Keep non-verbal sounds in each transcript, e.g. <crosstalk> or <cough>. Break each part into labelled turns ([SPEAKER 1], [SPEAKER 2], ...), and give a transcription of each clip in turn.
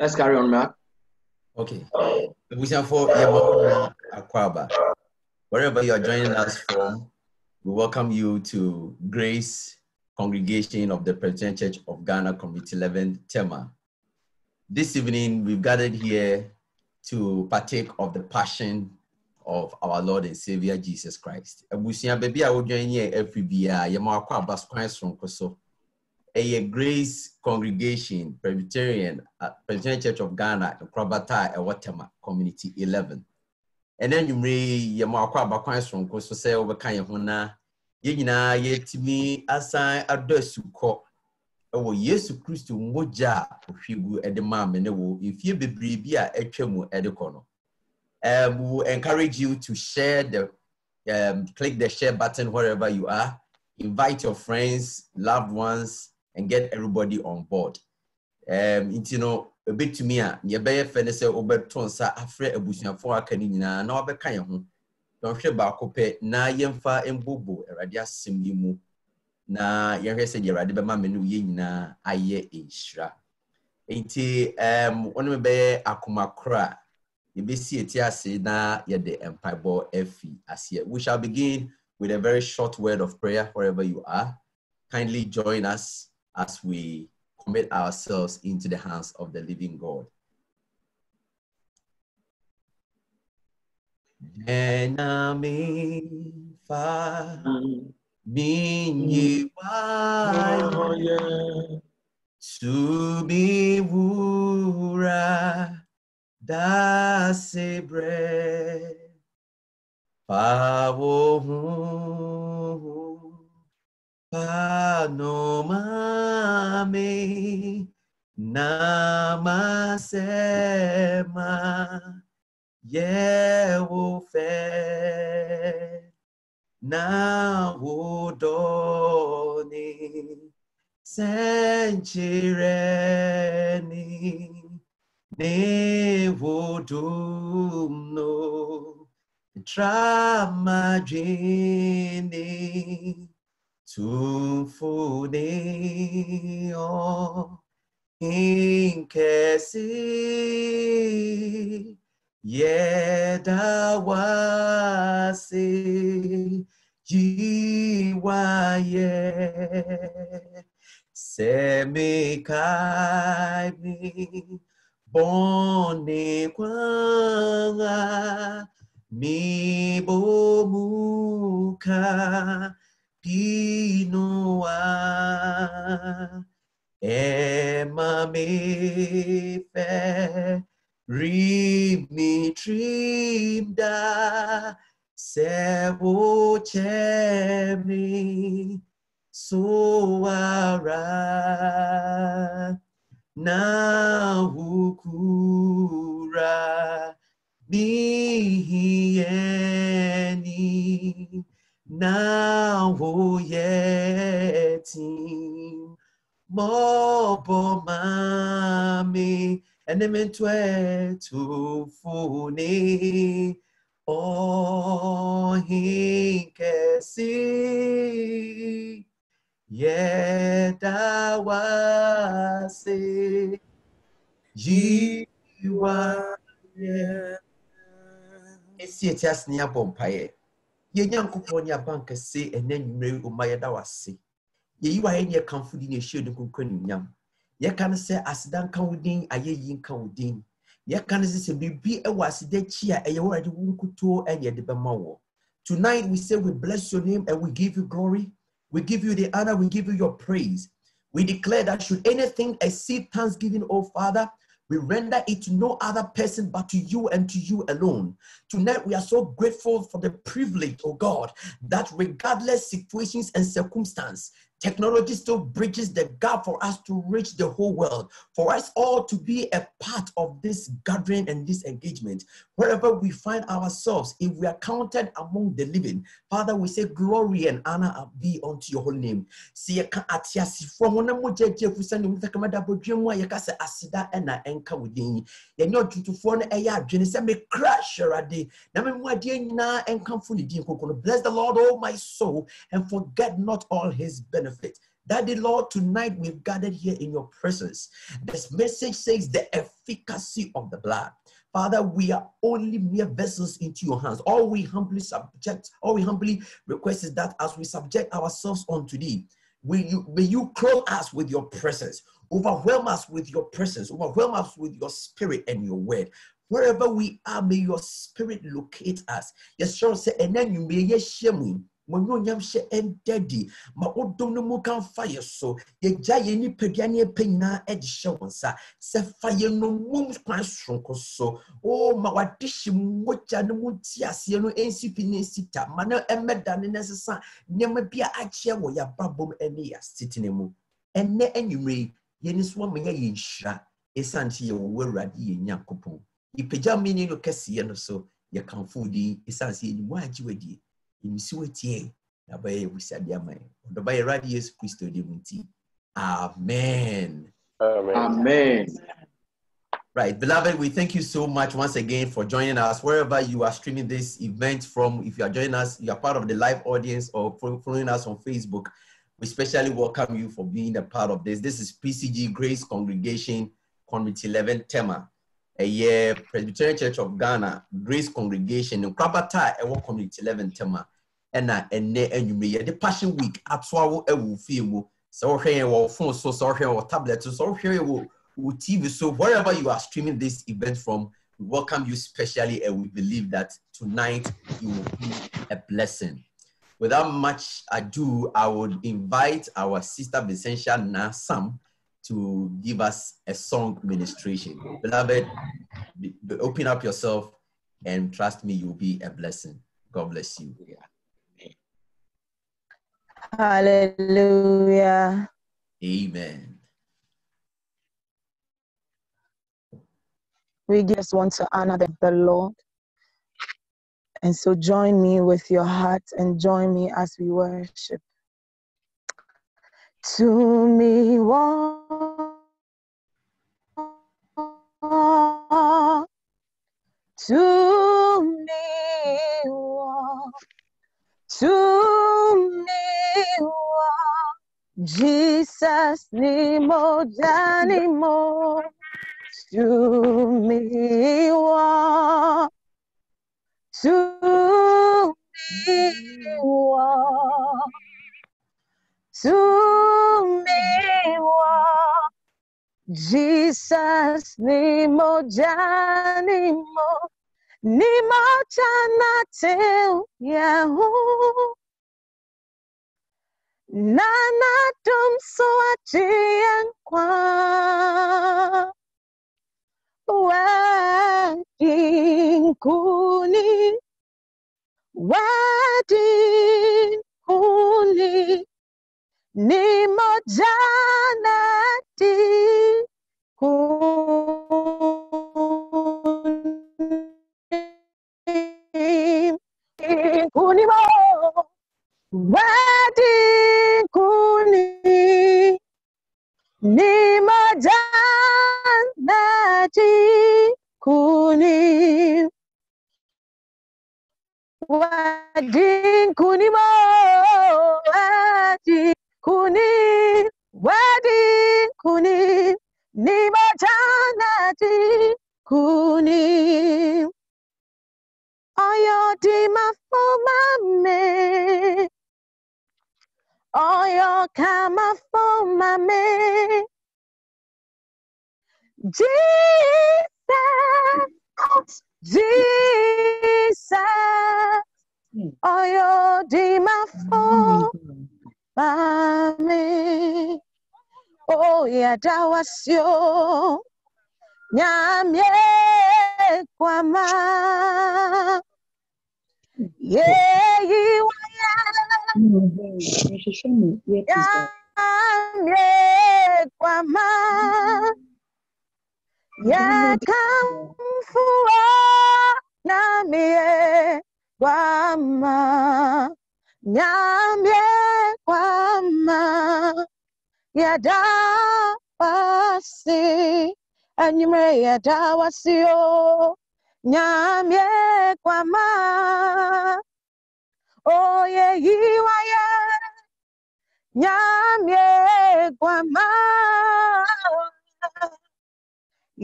[SPEAKER 1] Let's carry on, Mark.
[SPEAKER 2] Okay. Ebusiafo Yamahona Akwaba. Wherever you are joining us from, we welcome you to Grace Congregation of the Presbyterian Church of Ghana, Community 11, Tema. This evening, we've gathered here to partake of the passion of our Lord and Savior Jesus Christ. Ebusua baby a wodwan yɛ every bia yɛma akɔ aba kwan Ɛyɛ Grace Congregation Presbyterian uh, Presbyterian Church of Ghana Nkorabata a ɛwɔ Tema Community 11. Ɛnɛ nnwumire yi yɛma akɔ aba kwan soronko so sɛ wobɛka yɛn ho na yɛn nyinaa yɛtumi asan adɔ asukɔ ɛwɔ Yesu Kristo mogya a ohwie gu ɛde maa me ne wo mfie bebree bi a atwa mu ɛde kɔ no. um, we will encourage you to share the, um, click the share button wherever you are. Invite your friends, loved ones, and get everybody on board. Um, nti no, bit to me a, yɛbɛyɛ fɛ ne sɛ wobɛto nsa afrɛ abusuafoɔ aka no nyinaa na wabɛka yɛn ho. Dɔnhwɛ baako pɛ na yɛmfa mbobo Awurade asɛm mu na yɛhwɛ sɛ deɛ Awurade bɛma me ne yɛn nyinaa ayɛ nhyira. Nti um, wɔn me bɛyɛ akomakoro a yɛbɛsi eti ase na yɛde mpaebɔ afi aseɛ. We shall begin with a very short word of prayer wherever you are. Kindly join us as we commit ourselves into the hands of the living God. Enami fa minyi
[SPEAKER 1] yeah.
[SPEAKER 2] to be wura dasebre pawo panomame namasema yewofe na wodoni senchireni nevodumno tramadrini tumfuneo inkesi yedawasi jiwaye semikaimi bone kwanga mi pinoa ema me fe rimi trimda sewo chemi soara na hukura bihieni na woyeti oh, mobo mami enementwe tufuni ohinkesi yedawase jiwa esi eti ase ne abɔ mpaeɛ yɛn nyankopɔn ne aba nkɛse ɛnɛ nnwummerɛ ɔma yɛda wase yɛyi wa yɛ ne yɛkamfo di ne ɛhyɛ no kunkura ne nyam yɛka no sɛ aseda nka wo din ayɛyi nka wo din. Yɛka no sɛ sɛ biribi ɛwɔ aseda akyi a ɛyɛ wɔrade wo nkutoo ɛne yɛde bɛma wɔ tonight we say we bless your name and we give you glory. We give you the honor we give you your praise. We declare that should anything exceed thanksgiving oh father we render it to no other person but to you and to you alone. Tonight, we are so grateful for the privilege, oh God, that regardless situations and circumstance, technology still bridges the gap for us to reach the whole world, for us all to be a part of this gathering and this engagement. Wherever we find ourselves, if we are counted among the living, Father, we say glory and honor be unto your holy name. See, you can from one more JJ for sending with the commander, but dream why you can Asida and I anchor within. You're phone a yard, Jenny, send me crash already. Now, my dear, na and come Bless the Lord, oh my soul, and forget not all his benefits. Daddy Lord, tonight we've gathered here in your presence. This message says the efficacy of the blood. Father, we are only mere vessels into your hands. All we humbly subject, all we humbly request is that as we subject ourselves unto thee, will you, may you clothe us with your presence, overwhelm us with your presence, overwhelm us with your spirit and your word. Wherever we are, may your spirit locate us. Yes, sure, say, and then you may share ma onyonyam hyɛ ɛnda di ma wodom no mu ka mfa yɛ so. Yɛgya yɛn nipadua ne ɛpɛ nyinaa ɛde hyɛ wɔn nsa. Sɛ fa yɛn no mum kwan soronko so. O ma wade hye mogya no mu ti aseɛ no ɛnsi pi ne nsi ta. Ma no ɛmɛda ne ne sesa. Nneɛma bi a akyɛ wɔ yɛabrabɔ mu ɛne yɛasetena mu. Ɛnɛ anwummerɛ yi yɛn nso ama yɛ yɛn nhyira ɛsiane sɛ yɛwɔ wɔ awurade yɛn nyankopɔn. Yɛpagya mene no kɛseɛ no so yɛkamfo din ɛsiane sɛ yɛnim agye wadie yɛmisi watie na bɛyɛ yɛbusadeɛ ama yɛn ɔdɔba yɛ awurade yesu kristo de mu nti amen
[SPEAKER 3] Amen.
[SPEAKER 1] Amen.
[SPEAKER 2] Right, beloved, we thank you so much once again for joining us wherever you are streaming this event from. If you are joining us, you are part of the live audience or following us on Facebook. We especially welcome you for being a part of this. This is PCG Grace Congregation Community 11 Tema, a year Presbyterian Church of Ghana Grace Congregation in Krabata, a Community 11 Tema, and a ene the Passion Week at Ewu Fimu. So, here, phone, so, so, here, tablet, so, here, with TV. So wherever you are streaming this event from, we welcome you specially, and we believe that tonight you will be a blessing. Without much ado, I would invite our sister Vicentia Nasam to give us a song ministration. Beloved, be- be- open up yourself and trust me, you'll be a blessing. God bless you.
[SPEAKER 4] Hallelujah.
[SPEAKER 2] Amen.
[SPEAKER 4] We just want to honor the, the Lord. And so join me with your heart and join me as we worship. To me, walk. To me, walk. To me, walk. Jesus, ni moja ni mo. To me, walk. To me, walk. To Jesus, ni moja ni mo. Ni moja na teu yahu. Nana dum so ajian kwa. Wedding kuni. Wedding kuni. Ni moja na di kuni. Kuni mo. Wedding kuni. Ni moja kuni. Wedding kuni mo. Wedding kuni. Wedding. Ni moja na di kuni. Oyo di mafoma me. Oyo kama foma me. Jesus, Jesus. Hmm. Oyo di Oh yeah, dawasyo. Nyamye kwama. Yeah, you Yamye kwama yakamfua namye kwama nyamye kwama yadawasi anyumre yadawasio nyamye kwama. Oye yiwaya Nyamye Gwama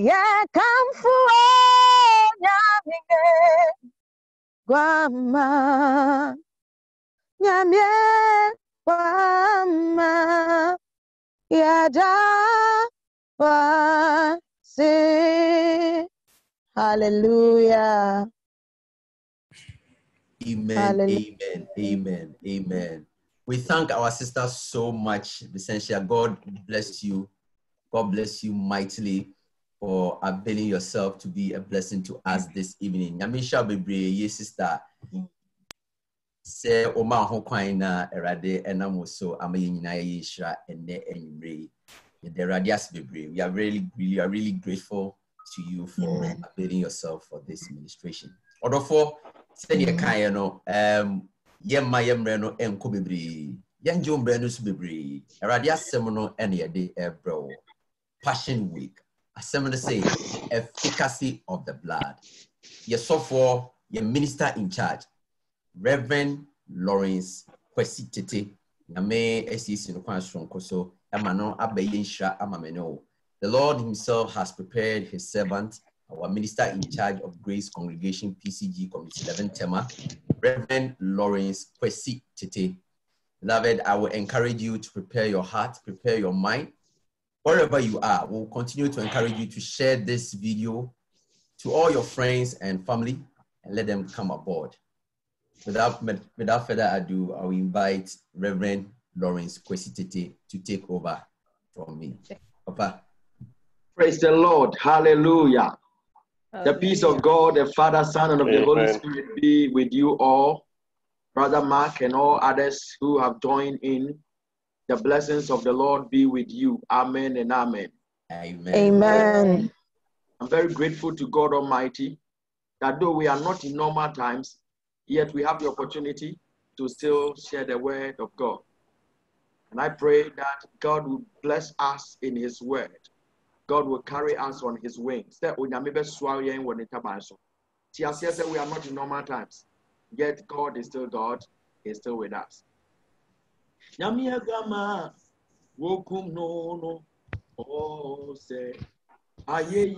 [SPEAKER 4] Yakamfu Nyamye Gwama Nyamye Gwama Yada Wase Hallelujah.
[SPEAKER 2] Amen,
[SPEAKER 4] Hallelujah.
[SPEAKER 2] amen, amen, amen. We thank our sister so much, Vicentia. God bless you. God bless you mightily for availing yourself to be a blessing to us this evening. Nyamisha bebree ye sister. Sɛ ho kwan na Awurade ɛnam wo so ama yɛn nyinaa yɛyɛ hyira ɛnnɛ anwummerɛ yi. Yɛde Awurade ase bebree. We are really, really, are really grateful to you for
[SPEAKER 4] Amen.
[SPEAKER 2] availing yourself for this administration. Ɔdɔfoɔ, sɛdeɛ kaeɛ no, um, yɛmma no nkɔ bebree. Yɛngye wo mmerɛ no so bebree. Awurade asɛm no ɛna yɛde ɛbrɛ wo. Passion Week. Asɛm no sɛ efficacy of the blood. Yɛsɔfoɔ, yɛ minister in charge. Reverend Lawrence Kwesi Tete. Nyame asiesie no kwan soronko so ama. The Lord himself has prepared his servant, our minister in charge of Grace Congregation PCG Community 11 Tema, Reverend Lawrence Kwesi Tete. Beloved, I will encourage you to prepare your heart, prepare your mind. Wherever you are, we'll continue to encourage you to share this video to all your friends and family and let them come aboard. Without, without further ado, I will invite Reverend Lawrence Kwesi Tete to take over from me. Papa.
[SPEAKER 1] Praise the Lord. Hallelujah. The peace of God, the Father, Son, and of the Holy Spirit be with you all. Brother Mark and all others who have joined in. The blessings of the Lord be with you. Amen and amen.
[SPEAKER 2] Amen.
[SPEAKER 4] Amen.
[SPEAKER 1] I'm very grateful to God Almighty that though we are not in normal times, yet we have the opportunity to still share the word of God. And I pray that God will bless us in His word. God will carry us on His wings. We are not in normal times, yet God is still God, He is still with us. Ayeyi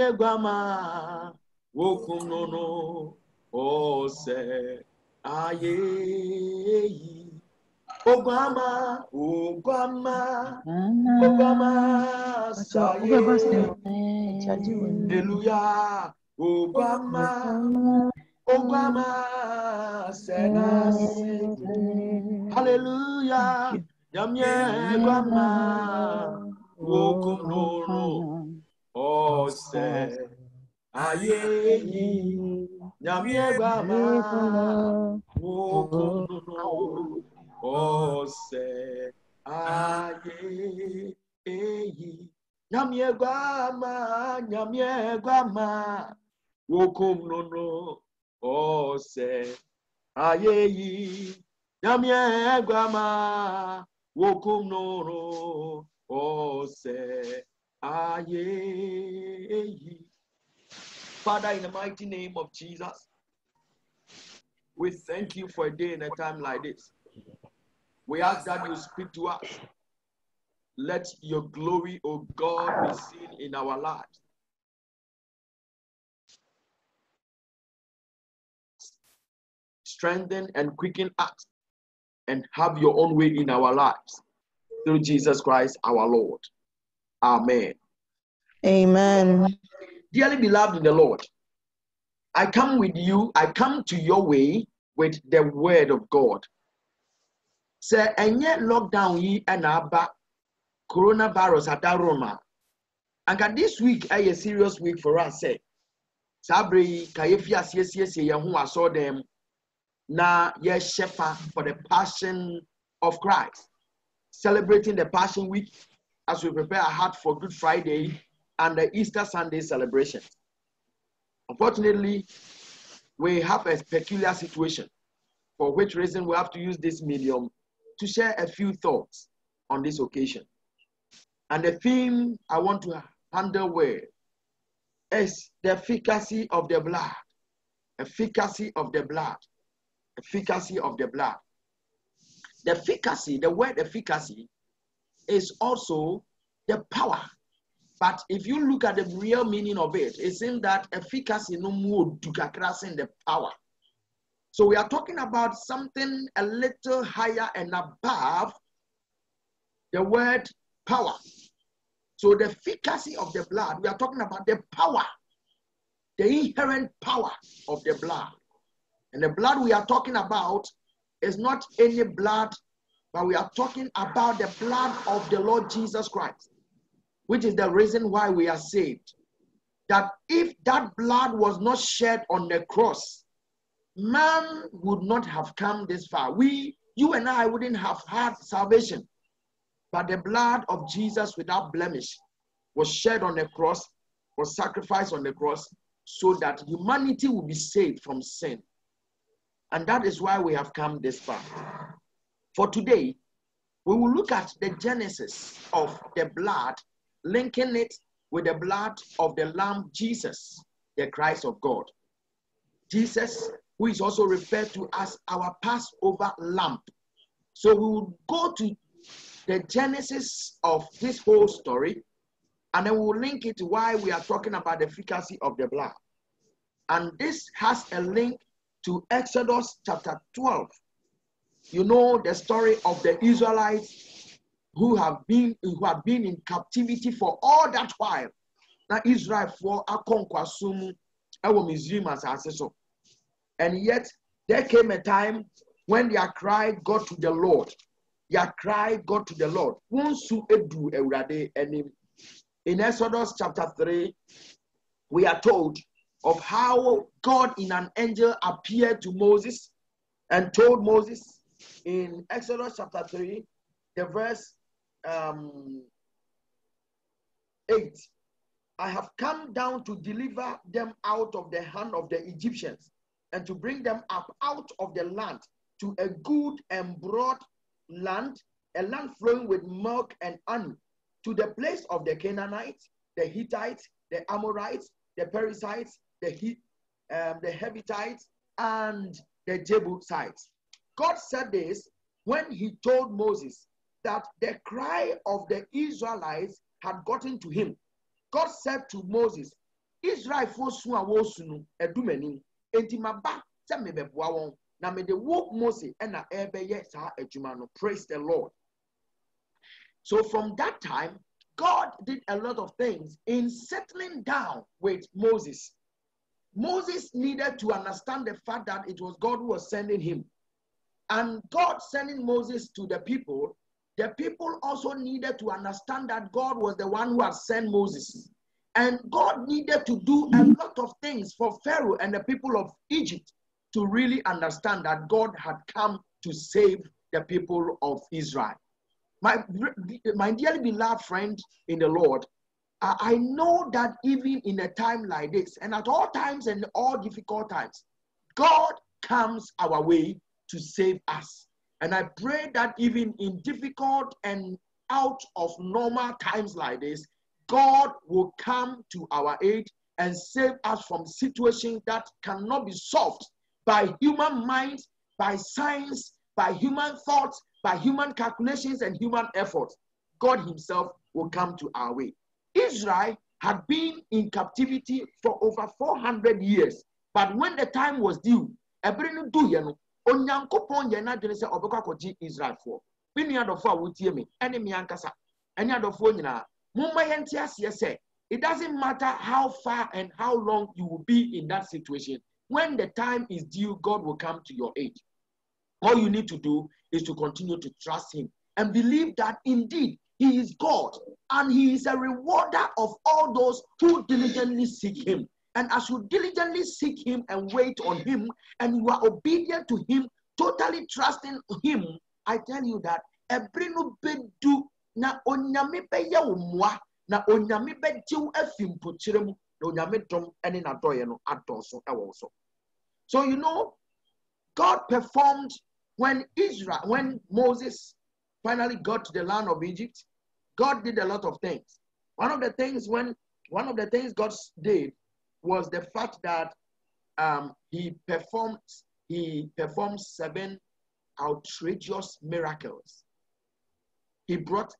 [SPEAKER 1] aguama wokum no no oh, ɔsɛ ayeyi oguama oguama oguama saye hallelujah. Oguama oguama sɛnase hallelujah. Nyame aguama wokum no no ɔsɛ ayeyi nyame aguama wokum no no ɔsɛ ayeyi nyame aguama nyame aguama wokum no no ɔsɛ ayeyi nyame aguama wokum no no ɔsɛ ayeyi Father, in the mighty name of Jesus, we thank you for a day and a time like this. We ask that you speak to us. Let your glory, O God, be seen in our lives. Strengthen and quicken us and have your own way in our lives. Through Jesus Christ our Lord. Amen.
[SPEAKER 4] Amen.
[SPEAKER 1] Dearly beloved in the Lord, I come with you, I come to your way with the word of God. Sɛ ɛnyɛ lockdown yi ɛna aba coronavirus ata Roma. Anka this week ɛyɛ serious week for us sɛ saa abere yi ka yɛfi aseɛsiesie yɛn ho wɔ asɔɔdan mu na yɛhyɛ fa for the passion of Christ. Celebrating the passion week as we prepare our heart for Good Friday and the Easter Sunday celebration. Unfortunately, we have a peculiar situation for which reason we have to use this medium to share a few thoughts on this occasion. And the theme I want to handle with is the efficacy of the blood. Efficacy of the blood. Efficacy of the blood. The efficacy, the word efficacy, is also the power. But if you look at the real meaning of it, it seems that efficacy no more to in the power. So we are talking about something a little higher and above the word power. So the efficacy of the blood, we are talking about the power, the inherent power of the blood. And the blood we are talking about is not any blood, but we are talking about the blood of the Lord Jesus Christ, which is the reason why we are saved. That if that blood was not shed on the cross, man would not have come this far. We, you and I wouldn't have had salvation. But the blood of Jesus without blemish was shed on the cross, was sacrificed on the cross, so that humanity will be saved from sin. And that is why we have come this far. For today, we will look at the genesis of the blood, linking it with the blood of the Lamb Jesus, the Christ of God. Jesus, who is also referred to as our Passover lamb. So we will go to the genesis of this whole story, and then we'll link it to why we are talking about the efficacy of the blood. And this has a link to Exodus chapter 12. You know the story of the Israelites who have been who have been in captivity for all that while. Now Israel for akonkwasum ewo Misraim so. And yet there came a time when their cry got to the Lord. Their cry got to the Lord. In Exodus chapter 3, we are told of how God in an angel appeared to Moses and told Moses in Exodus chapter 3, the verse um, 8 I have come down to deliver them out of the hand of the Egyptians and to bring them up out of the land to a good and broad land, a land flowing with milk and honey, to the place of the Canaanites, the Hittites, the Amorites, the Perizzites, the Hit, um, the Hevitites, and the Jebusites. God said this when he told Moses that the cry of the Israelites had gotten to him. God said to Moses, Israel fosu a wosunu edumani enti maba sɛ mebɛboa wɔn na mede wo Mose ɛna ɛbɛyɛ saa adwuma no. Praise the Lord. So from that time God did a lot of things in settling down with Moses. Moses needed to understand the fact that it was God who was sending him. And God sending Moses to the people, the people also needed to understand that God was the one who had sent Moses. And God needed to do a lot of things for Pharaoh and the people of Egypt to really understand that God had come to save the people of Israel. My, my dearly beloved friend in the Lord, I I know that even in a time like this, and at all times and all difficult times, God comes our way to save us. And I pray that even in difficult and out of normal times like this, God will come to our aid and save us from situations that cannot be solved by human minds, by science, by human thoughts, by human calculations and human efforts. God Himself will come to our way. Israel had been in captivity for over 400 years, but when the time was due, a wotie me me ankasa. It doesn't matter how far and how long you will be in that situation. When the time is due god will come to your aid. All you need to do is to continue to trust him and believe that indeed he is god and he is a rewarder of all those who diligently seek him and as you diligently seek him and wait on him, and you are obedient to him, totally trusting him, I tell you that every no bedu na onyame bɛyɛ wo mmoa na onyame bɛgye wo afi mpokyerɛ na onyame dɔm ne n'adɔeɛ no adɔɔso wɔ so. So you know, God performed when Israel, when Moses finally got to the land of Egypt, God did a lot of things. One of the things when one of the things God did was the fact that um, he performed he performed seven outrageous miracles. He brought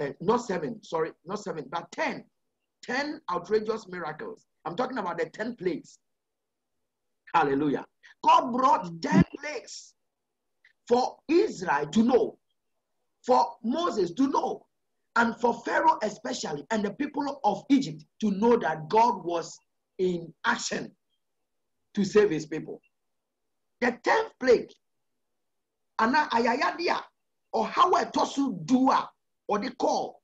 [SPEAKER 1] uh, not seven, sorry, not seven, but ten. Ten outrageous miracles. I'm talking about the ten plagues. Hallelujah. God brought ten plagues for Israel to know, for Moses to know, and for Pharaoh especially, and the people of Egypt to know that God was in action to save his people. The tenth plague, ana ayayadia, or how a tosu dua, or they call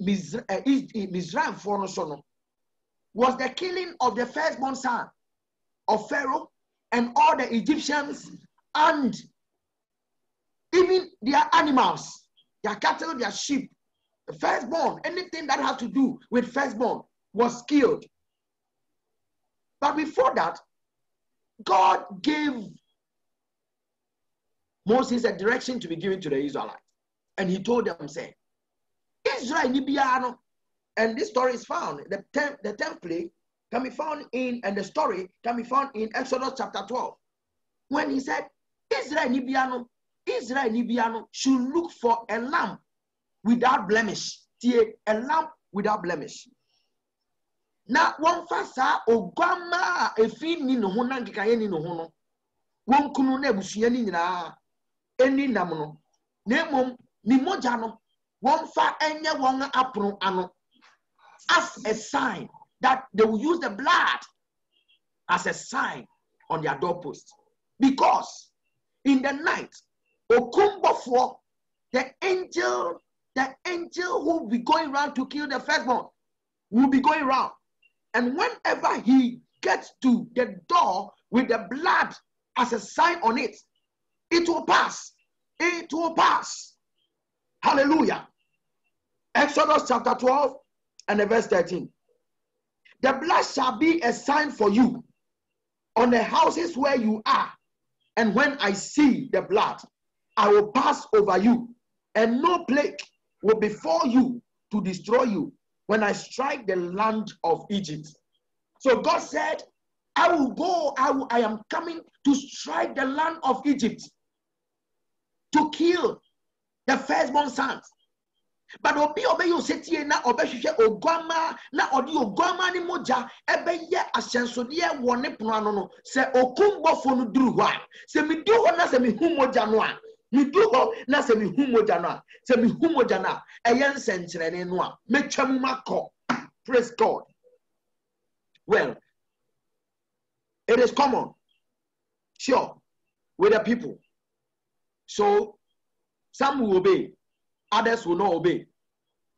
[SPEAKER 1] Mizraim eh, eh, for no was the killing of the firstborn son of Pharaoh and all the Egyptians and even their animals, their cattle, their sheep, the firstborn, anything that had to do with firstborn was killed. But before that, God gave Moses a direction to be given to the Israelites. And he told them, say, Israel Nibiano. And this story is found, the, ten, the template can be found in, and the story can be found in Exodus chapter 12. When he said, Israel Nibiano, Israel Nibiano should look for a lamb without blemish. A lamb without blemish. Na wɔmfa saa oguama a efi ni ne ho na nkekaeɛ ni ne ho no wɔn kunu na abusua no nyinaa ani nam no. Na mmom ne no ano as a sign that they will use the blood as a sign on their doorpost. Because in the night okumbɔfoɔ the angel the angel who will be going around to kill the firstborn will be going around and whenever he gets to the door with the blood as a sign on it, it will pass. It will pass. Hallelujah. Exodus chapter 12 and verse 13. The blood shall be a sign for you on the houses where you are. And when I see the blood, I will pass over you, and no plague will befall you to destroy you when I strike the land of Egypt. So God said, I will go, I, will, I am coming to strike the land of Egypt to kill the firstborn sons. But obi obe yo setie na obehwehwe oguama na ode oguama ni mogya ebeye ahyensode wo ne pono ano no se okumbofo no duru se duru ho na se me hu mogya no medu hɔ na sɛ mehu mogya no a sɛ mehu mogya no a no a mɛtwa mu makɔ. Praise god. Well it is common. Sure with the people. So some will obey. Others will not obey.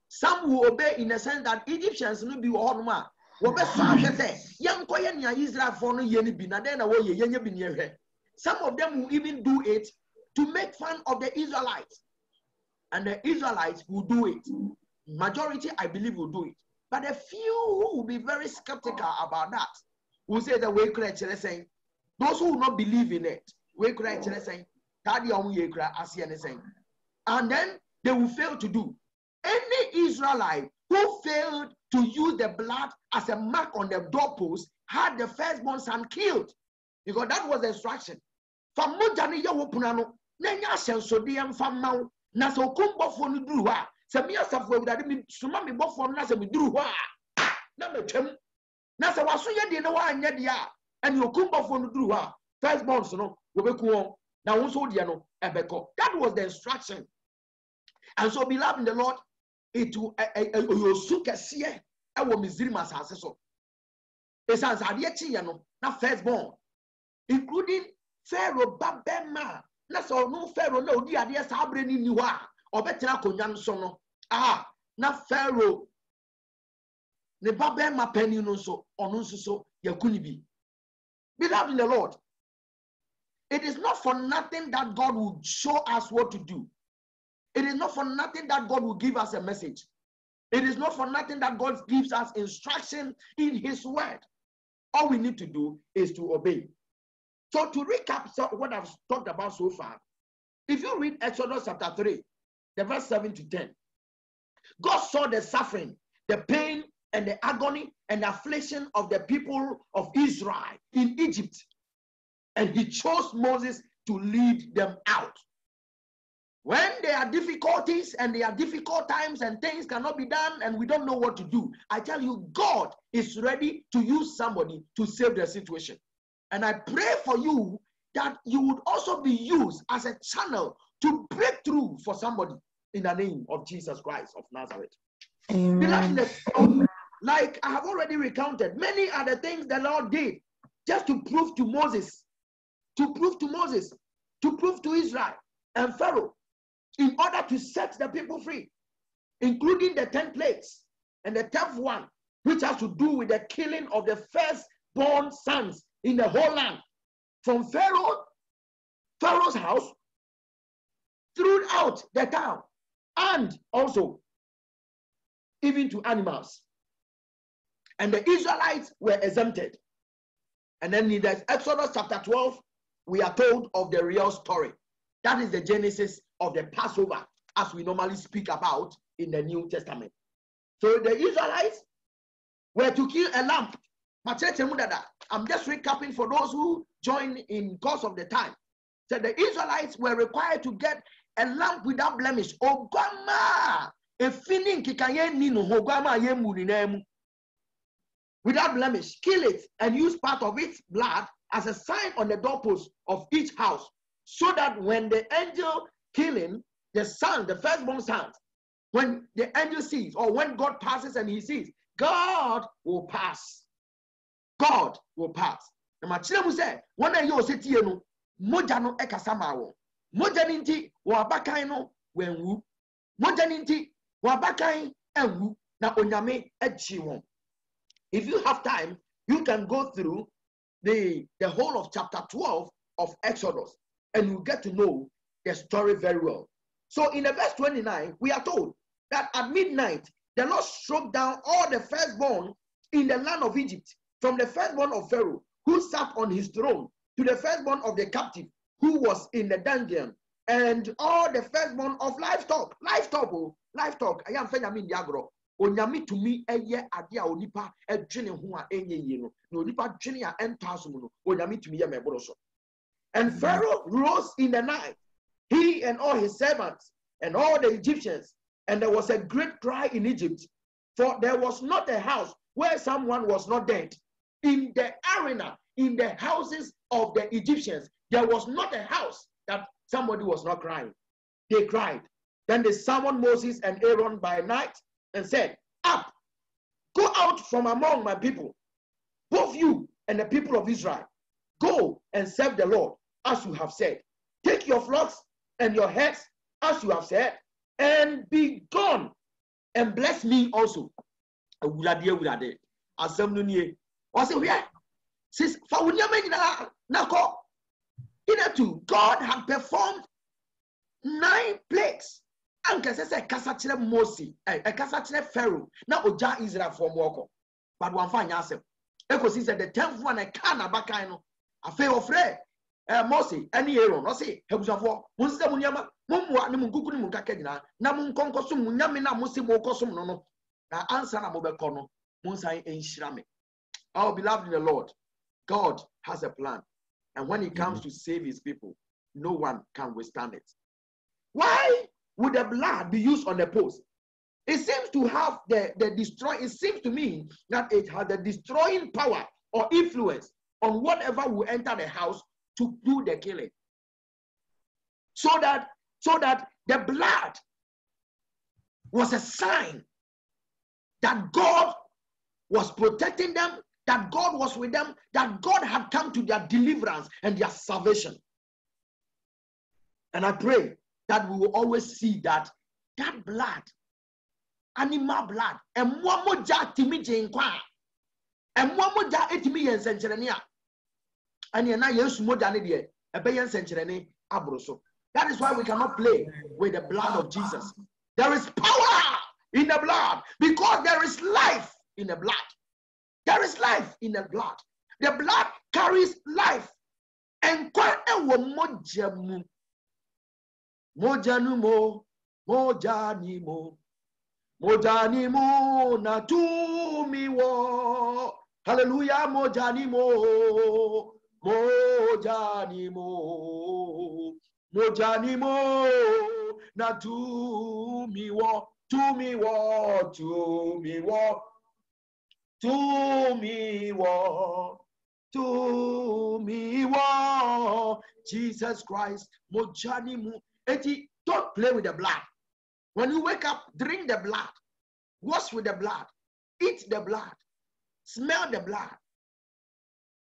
[SPEAKER 1] Some will obey in the sense that egyptians no bi wɔ hɔnom a wɔbɛsɔ ahwɛ sɛ yɛnkɔ yɛ nea israelfoɔ no yɛ no bi na dɛn na wɔyɛ? Yɛnyɛ bi ne yɛhwɛ some of them will even do it to make fun of the Israelites. And the Israelites will do it. Majority, I believe, will do it. But a few who will be very skeptical about that will say that we could saying, those who will not believe in it, we could saying, and then they will fail to do. Any Israelite who failed to use the blood as a mark on the doorpost had the firstborn son killed because that was the instruction. From na nyɛ ahyɛnsodeɛ mfa wo. Na sɛ okum no duru hɔ a sɛ meyɛ asafo awurade me soma me bɔfoɔ no na sɛ meduru hɔ a na matwam na sɛ waso yɛ deɛ na woanyɛ deɛ a ɛne okum no duru hɔ a first bonds no wɔbɛku wɔn. Na wo nso deɛ no ɛbɛkɔ. That was the instruction. And so beloved in the lord it ɔyɛ osu kɛseɛ ɛwɔ misiri asase so. Esan sɛ adeɛ kyeeɛ no na first born including pharaoh ba na sɛ ɔno pharaoh na odi adeɛ saa abere ni ni hɔ a ɔbɛtena akonnwa no. So no a na pharaoh ne ba bɛrima panyin no nso ɔno nso so yɛku ne bi. Beloved in the lord it is not for nothing that god will show us what to do. It is not for nothing that god will give us a message. It is not for nothing that god gives us instruction in his word. All we need to do is to obey so to recap what I've talked about so far, if you read Exodus chapter 3, the verse 7 to 10, God saw the suffering, the pain, and the agony and affliction of the people of Israel in Egypt. And he chose Moses to lead them out. When there are difficulties and there are difficult times and things cannot be done and we don't know what to do, I tell you, God is ready to use somebody to save the situation. And I pray for you that you would also be used as a channel to break through for somebody in the name of Jesus Christ of Nazareth.
[SPEAKER 4] Amen.
[SPEAKER 1] Like I have already recounted, many are the things the Lord did just to prove to Moses, to prove to Moses, to prove to Israel and Pharaoh, in order to set the people free, including the 10 plagues and the 10th one, which has to do with the killing of the firstborn sons in the whole land, from Pharaoh, Pharaoh's house, throughout the town, and also even to animals. And the Israelites were exempted. And then in the Exodus chapter 12, we are told of the real story. That is the genesis of the Passover, as we normally speak about in the New Testament. So the Israelites were to kill a lamb. I'm just recapping for those who join in course of the time. So the Israelites were required to get a lamb without blemish. Ogama ye muninemu. Without blemish, kill it and use part of its blood as a sign on the doorpost of each house, so that when the angel killing the son, the firstborn son, when the angel sees, or when God passes and he sees, God will pass. God will pass. Na makyerɛ mu sɛ wɔn a ɛyɛ osetie no, mogya no kasa ma wɔn. Mogya no nti, wɔn abakan no wɔnwu. Mogya no nti, wɔn abakan anwu na onyame akyi wɔn. If you have time, you can go through the, the whole of chapter 12 of Exodus and you get to know the story very well. So in the verse 29, we are told that at midnight, the Lord struck down all the firstborn in the land of Egypt, from the firstborn of Pharaoh, who sat on his throne, to the firstborn of the captive, who was in the dungeon, and all the firstborn of livestock. Livestock, oh, livestock. I am mean, Yagro. onyame tumi yɛ ade a onipa dwene ho a ɛnyɛ yie no na onipa dwene a ɛntaa so mu no onyame tumi yɛ mɛboro so and pharaoh rose in the night he and all his servants and all the egyptians and there was a great cry in egypt for there was not a house where someone was not dead in the arena in the houses of the egyptians there was not a house that somebody was not crying they cried then they summoned moses and aaron by night and said, Up, go out from among my people, both you and the people of Israel. Go and serve the Lord, as you have said. Take your flocks and your heads, as you have said, and be gone, and bless me also. Ɔsɛ hwɛ sis fa wo nneɛma nyinaa na kɔ hitherto God had performed nine plagues. Ankasa sɛ kasa kyerɛ mose ɛkasa kyerɛ pharaoh. Na ogya israelfoɔ mu ɔkɔ but wɔamfa anyɛ asɛm ekosi sɛ the tenth one ɛka n'abakan no afei ɔfrɛ ɛɛ mose ɛne aaron ɔse abusuafoɔ mo nsesɛ mo nneɛma mo mmoa ne mo nkuku ne mo nkaka nyinaa na mo nkɔ nkɔ som mo nyame na mo se mo kɔ som no no. Na ansa na mo bɛkɔ no mo nsan nhyira me our beloved in the lord god has a plan and when it mm-hmm. comes to save his people no one can withstand it why would the blood be used on the post? It seems to have the, the destroy, it seems to me that it has the destroying power or influence on whatever will enter the house to do the killing. So that so that the blood was a sign that God was protecting them, that God was with them, that God had come to their deliverance and their salvation. And I pray that we will always see that that blood, animal blood, ɛmoa mogya tumi gye nkwa a ɛmoa mogya etumi yɛ a ɛnneɛ na yesu mogya ne deɛ ɛbɛyɛ nsɛnkyerɛnne aboro so that is why we cannot play with the blood of jesus. There is power in the blood because there is life in the blood there is life in the blood. The blood carries life. Nkwa ɛwɔ mogya mu. Mojanu mo mojani mo. Mojani mo na tumi wo. Hallelujah mojani mo. Mojani mo. Mojani mo na tumi wo. Tumi wo tumi wo tumi wo tumi wo Jesus Christ mojani mo eti don't play with the blood when you wake up drink the blood wash with the blood eat the blood smell the blood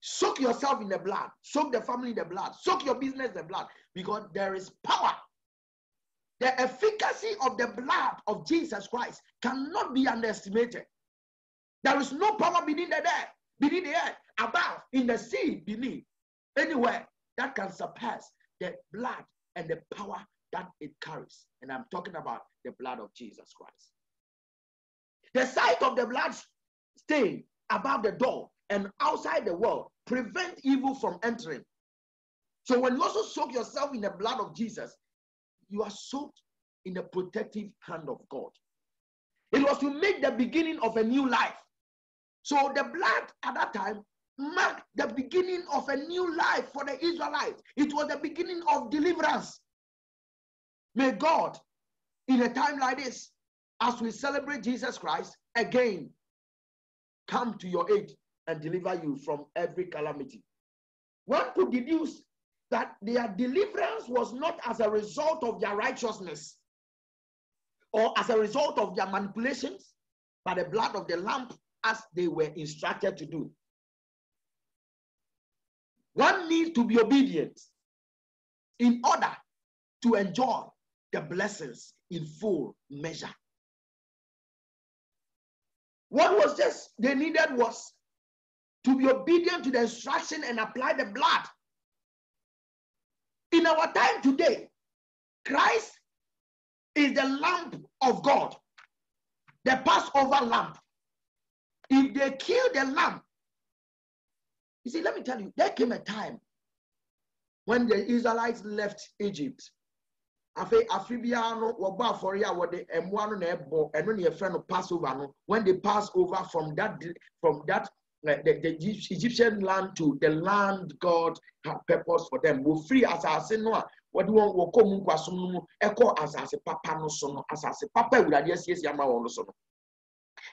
[SPEAKER 1] Soak yourself in the blood. Soak the family in the blood. Soak your business in the blood. Because there is power. The efficacy of the blood of Jesus Christ cannot be underestimated. There is no power beneath the earth, beneath the air, above, in the sea, beneath, anywhere that can surpass the blood and the power that it carries. And I'm talking about the blood of Jesus Christ. The sight of the blood stain above the door and outside the world prevent evil from entering. So when you also soak yourself in the blood of Jesus, you are soaked in the protective hand of God. It was to make the beginning of a new life. So the blood at that time marked the beginning of a new life for the Israelites. It was the beginning of deliverance. May God, in a time like this, as we celebrate Jesus Christ, again come to your aid and deliver you from every calamity. One could deduce that their deliverance was not as a result of their righteousness or as a result of their manipulations, but the blood of the lamb as they were instructed to do. One needs to be obedient in order to enjoy the blessings in full measure. What was just they needed was to be obedient to the instruction and apply the blood. In our time today, Christ is the lamp of God, the Passover lamp. If they kill the lamb, you see, let me tell you, there came a time when the Israelites left Egypt. afei afe biara no wɔbɔ afɔre a wɔde no passover when they pass over from that from that uh, the, the egyptian land to the land god had purpose for them wɔfiri asase no a wɔde wɔn wɔkɔ mu nkwasom no mu ɛkɔ asase papa no so no asase papa awurade asiesie ama wɔn no so no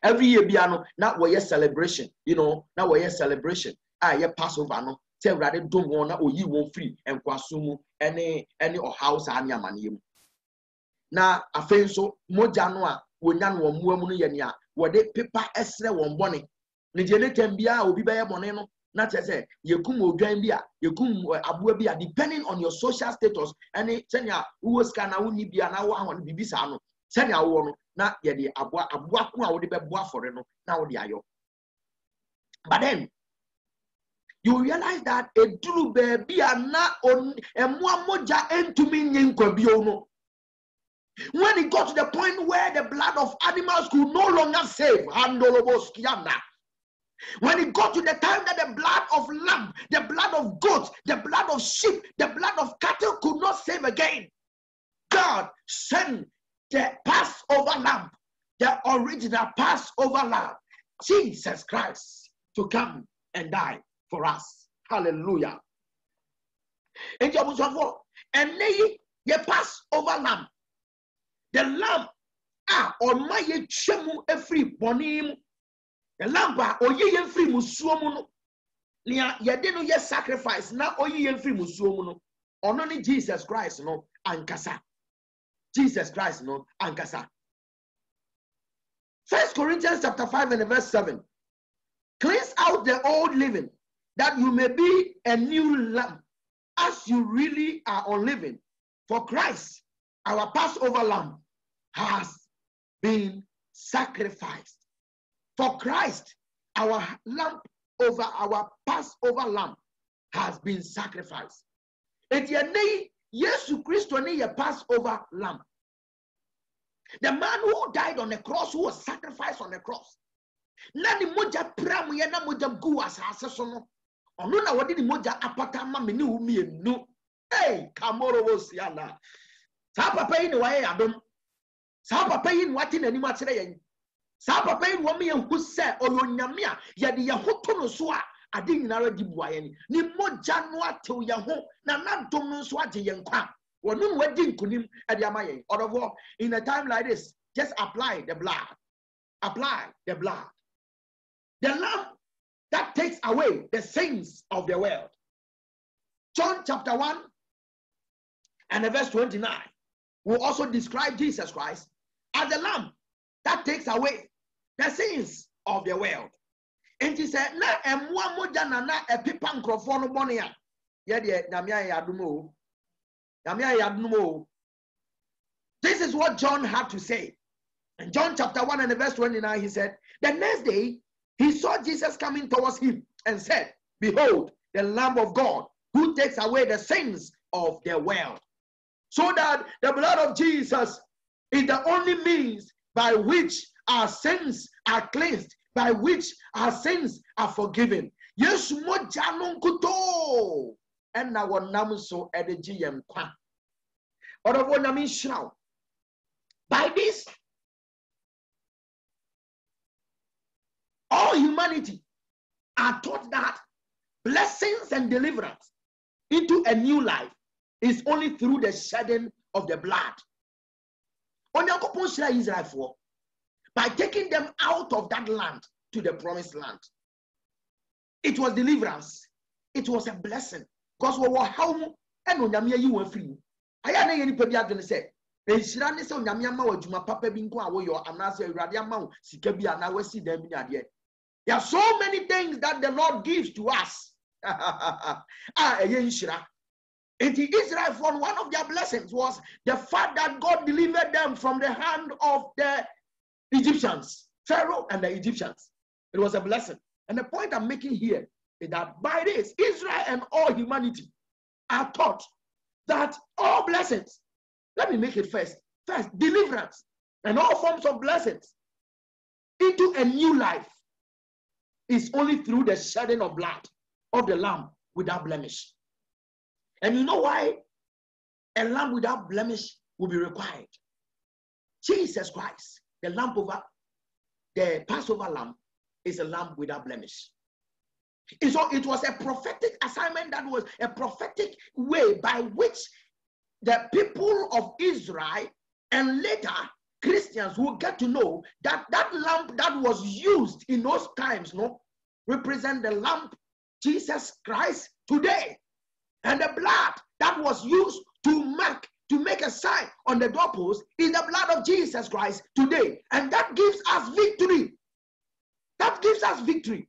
[SPEAKER 1] every year biara no na wɔyɛ celebration you know na wɔyɛ celebration a ɛyɛ passover no sɛ awurade dom wɔn na oyi wɔn firi nkwaso mu ne ne ɔhaw saa ne amanneɛ mu. Na afei nso mogya no a wonya no wɔn mmoa mu no yɛ nea wɔde pepa ɛsrɛ wɔn bɔne. Ne deɛ ne tɛm biara obi bɛyɛ bɔne no na kyerɛ sɛ yɛkum odwan bi a yɛkum aboa bi a depending on your social status ɛne sɛnea wowɔ sika na wonni bia na wowɔ ahɔ no biribi saa no sɛnea wowɔ no na yɛde aboa aboa ko a wode bɛboa afɔre no na wode ayɔ. But then you realize that eduru baabi a na ɛmoa mogya ntumi nye nkwa bio no. When it got to the point where the blood of animals could no longer save handoloboskiana when it got to the time that the blood of lamb the blood of goats the blood of sheep the blood of cattle could not save again god sent the passover lamb the original passover lamb jesus christ to come and die for us. Hallelujah. And abusafo, ɛnɛ yi yɛ pass lamb. The lamb a ɔma yɛ twɛ efiri bɔnne mu. The lamb a oyi yɛn firi musuo mu no. Nea no yɛ sacrifice na oyi yɛn firi musuo mu ne Jesus Christ no ankasa. Jesus Christ no ankasa. First Corinthians chapter 5 and verse 7. Cleanse out the old leaven that you may be a new lamb as you really are unleavened. For Christ, our Passover lamb, has been sacrificed. For Christ, our lamb over our Passover lamb has been sacrificed. And yet, Jesus Christ your Passover lamb. The man who died on the cross, who was sacrificed on the cross. Na ni moja pram ya na moja gu asase so no ɔno na wɔde ne mogya apata ama me ne wo mmienu. Ei kamoro oh, wɔ siana saa papa yi ne wayɛ adom. Saa papa yi ne wate n'anim akyerɛ yɛn. Saa papa yi ne wɔn yɛn ho sɛ ɔyɛ onyame a yɛde yɛn ho to no so a ade nyinara di bua yɛn. Ne mogya no atew yɛn ho na n'adom no nso agye yɛn kwa in a time like this just apply the blood. Apply the blood. The lamb that takes away the sins of the world. John chapter 1 and verse 29 will also describe jesus christ as the lamb that takes away the sins of the world. Nti sɛ na mmoa mogya na na ɛpepa nkurɔfoɔ no bɔne a yɛdeɛ nyame ayɛ adom o nyame ayɛ adom o this is what john had to say. In john chapter 1 and verse 29 he said the next day he saw jesus coming towards him and said behold the lamb of god who takes away the sins of the world so that the blood of jesus is the only means by which our sins are cleansed by which our sins are forgiven. Yesu mogya no nkutoo ɛna wɔnam so ɛde gye yɛn kwa. Ɔdɔfoɔ nyame nhyira wo. By this, all humanity are taught that blessings and deliverance into a new life is only through the shedding of the blood. Onyankopɔn hyira Israelfoɔ by taking them out of that land to the promised land. It was deliverance. It was a blessing. Because we were how and onyame yi wɔ free. Aya na yɛ nipa bi adwene sɛ nhyira ne sɛ onyame ama wɔ adwuma papa bi nko a wɔyɔ anaasɛ awurade ama wo sika bi anaa wasi dan bi ne adeɛ. There are so many things that the Lord gives to us. <laughs> a ɛyɛ nhyira. Nti Israel for one of their blessings was the fact that God delivered them from the hand of the Egyptians, Pharaoh and the Egyptians. It was a blessing. And the point I'm making here that by this, Israel and all humanity are taught that all blessings, let me make it first, first, deliverance and all forms of blessings into a new life is only through the shedding of blood of the lamb without blemish. And you know why a lamb without blemish will be required? Jesus Christ the lamb over the Passover lamb is a lamb without blemish. And so it was a prophetic assignment that was a prophetic way by which the people of Israel and later Christians will get to know that that lamp that was used in those times, no, represent the lamp Jesus Christ today, and the blood that was used to mark to make a sign on the doorpost is the blood of Jesus Christ today. And that gives us victory. That gives us victory.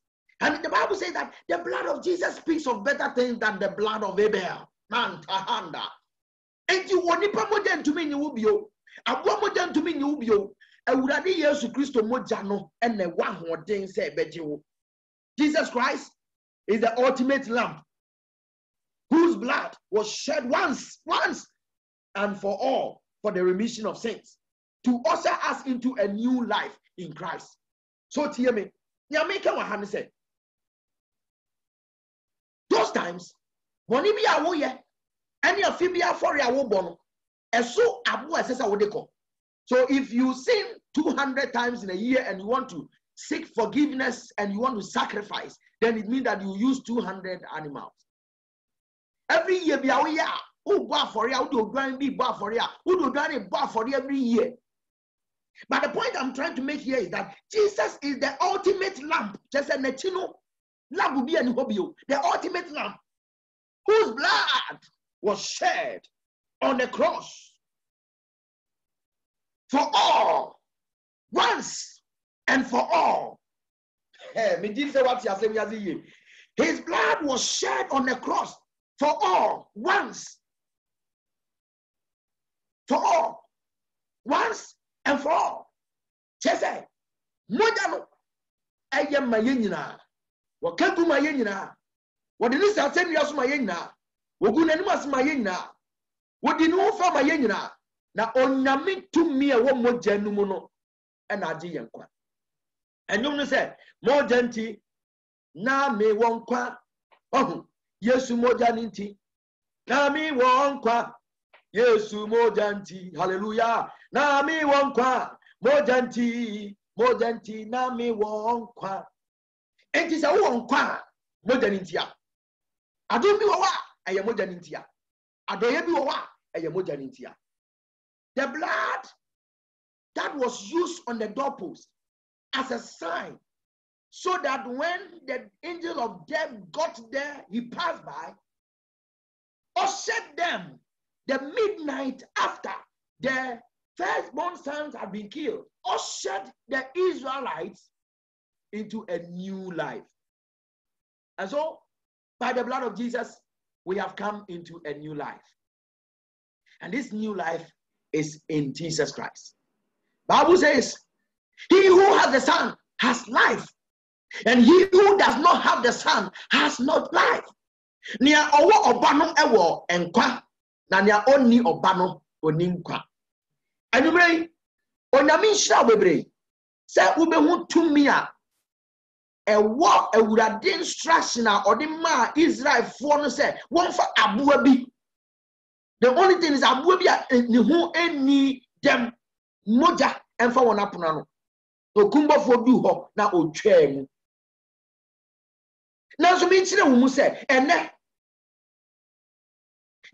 [SPEAKER 1] and the bible says that the blood of jesus speaks of better things than the blood of abel. Man tahanda enti wɔ nipa mogya ntumi wo bio aboa mogya ntumi nyi wo bio awurade yesu kristo mogya no ɛna ɛwɔ ahoɔden sɛ ɛbɛgye wo. Jesus christ is the ultimate lamb whose blood was shed once once and for all for the remission of sins to usher us into a new life in Christ. So hear me. Nyame ka wa ha ne those times bɔne bi a woyɛ ɛne afi bi afɔre a wobɔ no ɛso abo ɛsɛ so if you sin 200 times in a year and you want to seek forgiveness and you want to sacrifice then it means that you use 200 animals. Every year bi a woyɛ a wobɔ afɔre a wode odwan bi bɔ afɔre a wode odwan bɔ afɔre every year. But the point i'm trying to make here is that jesus is the ultimate lamp. Just a n'akyi no lamp bi ani hɔ the ultimate lamp whose blood was shed on the cross for all once and for all. His blood was shed on the cross for all once for all once and for all. Sɛ mogya no ɛyɛ ma yɛn nyinaa wɔka gu ma yɛn nyinaa. Wɔde ne saa asɛnnua so ma yɛn nyinaa. Wogu n'anim ase ma yɛn nyinaa. Wodi ne ho fa ma yɛn nyinaa. Na onyame tumi a ɛwɔ mogya no mu no ɛna agye yɛn nkwa. Ɛnwom no sɛ mogya nti na mewɔ nkwa. Ɔho yesu mogya no nti na mewɔ nkwa. Yesu mogya nti hallelujah. Na mewɔ nkwa. Mogya nti mogya nti na mewɔ nkwa. Enti sɛ wowɔ nkwa a mogya no nti a adom bi wɔ hɔ a ɛyɛ mogya no nti a adɔyɛ bi wɔ hɔ a ɛyɛ mogya no nti a the blood that was used on the doorpost as a sign so that when the angel of death got there, he passed by, ushered them the midnight after the firstborn sons had been killed, ushered the Israelites into a new life. And so, by the blood of Jesus, we have come into a new life. And this new life is in Jesus Christ. Bible says, he who has the son has life. And he who does not have the son has not life. Nea ɔwɔ ɔba no ɛwɔ nkwa na nea ɔnni ɔba no ɛwɔ awurade instruction a ɔde maa israelfoɔ no sɛ wɔmfa aboa bi. The only thing is aboa bi a ne ho ani dɛm. Mogya ɛmfa wɔn apono ano okumbɔfoɔ bi hɔ na otwaa mu. Nanso mekyerɛ wo mu sɛ ɛnɛ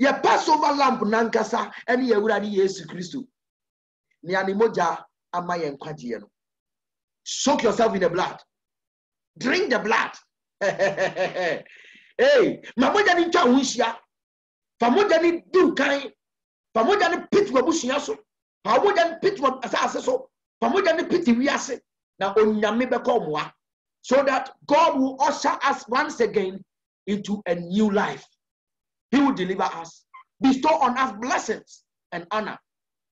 [SPEAKER 1] yɛ passover lamp nankasa ne yɛ awurade yesu kristo. Nea ne mogya ama yɛn nkwagyeɛ no. Soak yourself in the blood. Drink the blood. <laughs> Hey ma mogya ne ntwa ho nhyia fa mogya ne di nkan fa mogya ne pete w'abusua so. Fa mogya ne pete wɔ asase so. Fa mogya ne pete wiase na onyame bɛkɔ so that god will usher us once again into a new life. He will deliver us. Bestow on us blessings and honor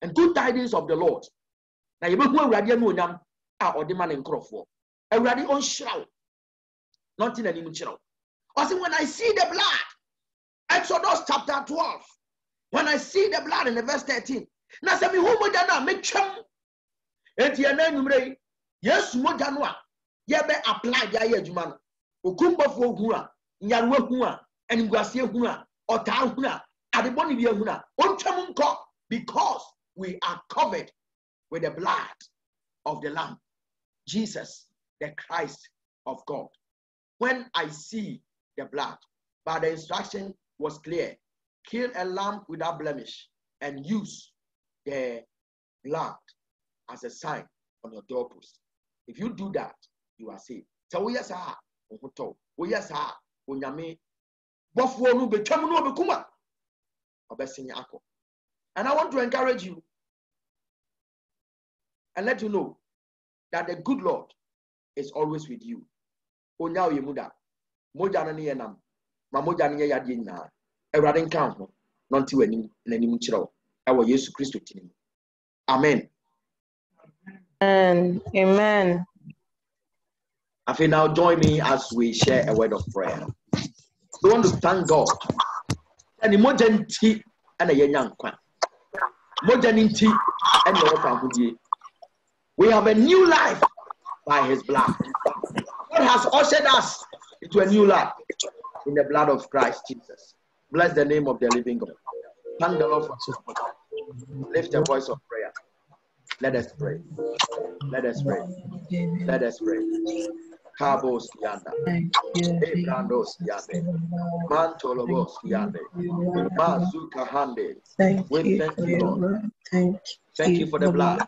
[SPEAKER 1] and good tidings of the lord. Na yɛbɛhu awurade anu onyam a ɔde ma ne nkurɔfoɔ. Awurade ɔnhyira wo ɔnte n'anim wo ɔse when i see the blood exodus chapter 12 when i see the blood in the verse 13 na sɛ mehu mogya no a metwam enti ɛna anwummerɛ yi apply de ayɛ adwuma no okumbɔfoɔ hu a nyarewa hu a animguaseɛ hu a ɔtaa hu because we are covered with the blood of the lamb jesus the christ of god when i see the blood but the instruction was clear kill a lamb without blemish and use the blood as a sign on your doorpost. If you do that you are saved. Sɛ woyɛ saa a wo ho tɔw woyɛ saa a onyame no bɛtwam no ɔbɛkum a ɔbɛsene akɔ and i want to encourage you and let you know that the good lord is always with you onya oyɛ mu da mogya no ne yɛ nam ma mogya no yɛ yadeɛ nyinaa awurade nka ho na ɔnte w'anim n'anim nkyerɛ wo ɛwɔ yesu kristo tini mu amen.
[SPEAKER 4] Amen. Amen.
[SPEAKER 1] afei now join me as we share a word of prayer. We want to thank god. Ɛne mogya nti ɛna yɛnya nkwa mogya no nti ɛna yɛfa ahodie we have a new life by his blood god has ushered us into a new life in the blood of christ jesus. Bless the name of the living god. Thank the lord for his support lift a voice of prayer. Let us pray. Let us pray. Let us pray. Kabos yanda, Ebrandos yande, Mantolobos yande, Mazuka hande.
[SPEAKER 4] Thank
[SPEAKER 1] We
[SPEAKER 4] you
[SPEAKER 1] thank you, Lord.
[SPEAKER 4] Thank
[SPEAKER 1] you for the blood.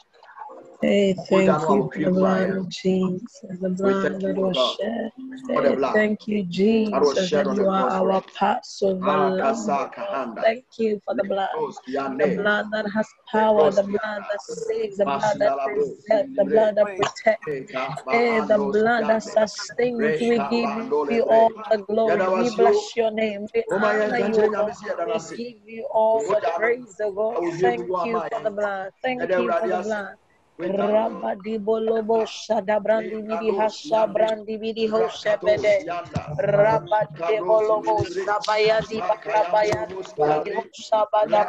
[SPEAKER 4] Hey, thank you for the blood of Jesus, the blood
[SPEAKER 1] thank
[SPEAKER 4] that was shed. Hey, thank you, Jesus, that you are
[SPEAKER 1] cross for
[SPEAKER 4] our
[SPEAKER 1] us.
[SPEAKER 4] Passover
[SPEAKER 1] Ah,
[SPEAKER 4] lamb.
[SPEAKER 1] Kasa
[SPEAKER 4] Lord.
[SPEAKER 1] kahanda.
[SPEAKER 4] Thank you for the blood. The blood that has power, the blood that saves, the blood that preserves, the blood that protects. Hey, the blood that sustains. We give you all the glory. We bless your name. We honor you, God.
[SPEAKER 1] nyame si yɛda
[SPEAKER 4] We give you all the praise, O God. Thank you for the blood. Thank you for the blood.
[SPEAKER 1] We thank you.
[SPEAKER 4] Rabadi bolobo shada brandi bidi hasha brandi hoshe bede. Rabadi bolobo sabaya di bakabaya di hosha bada.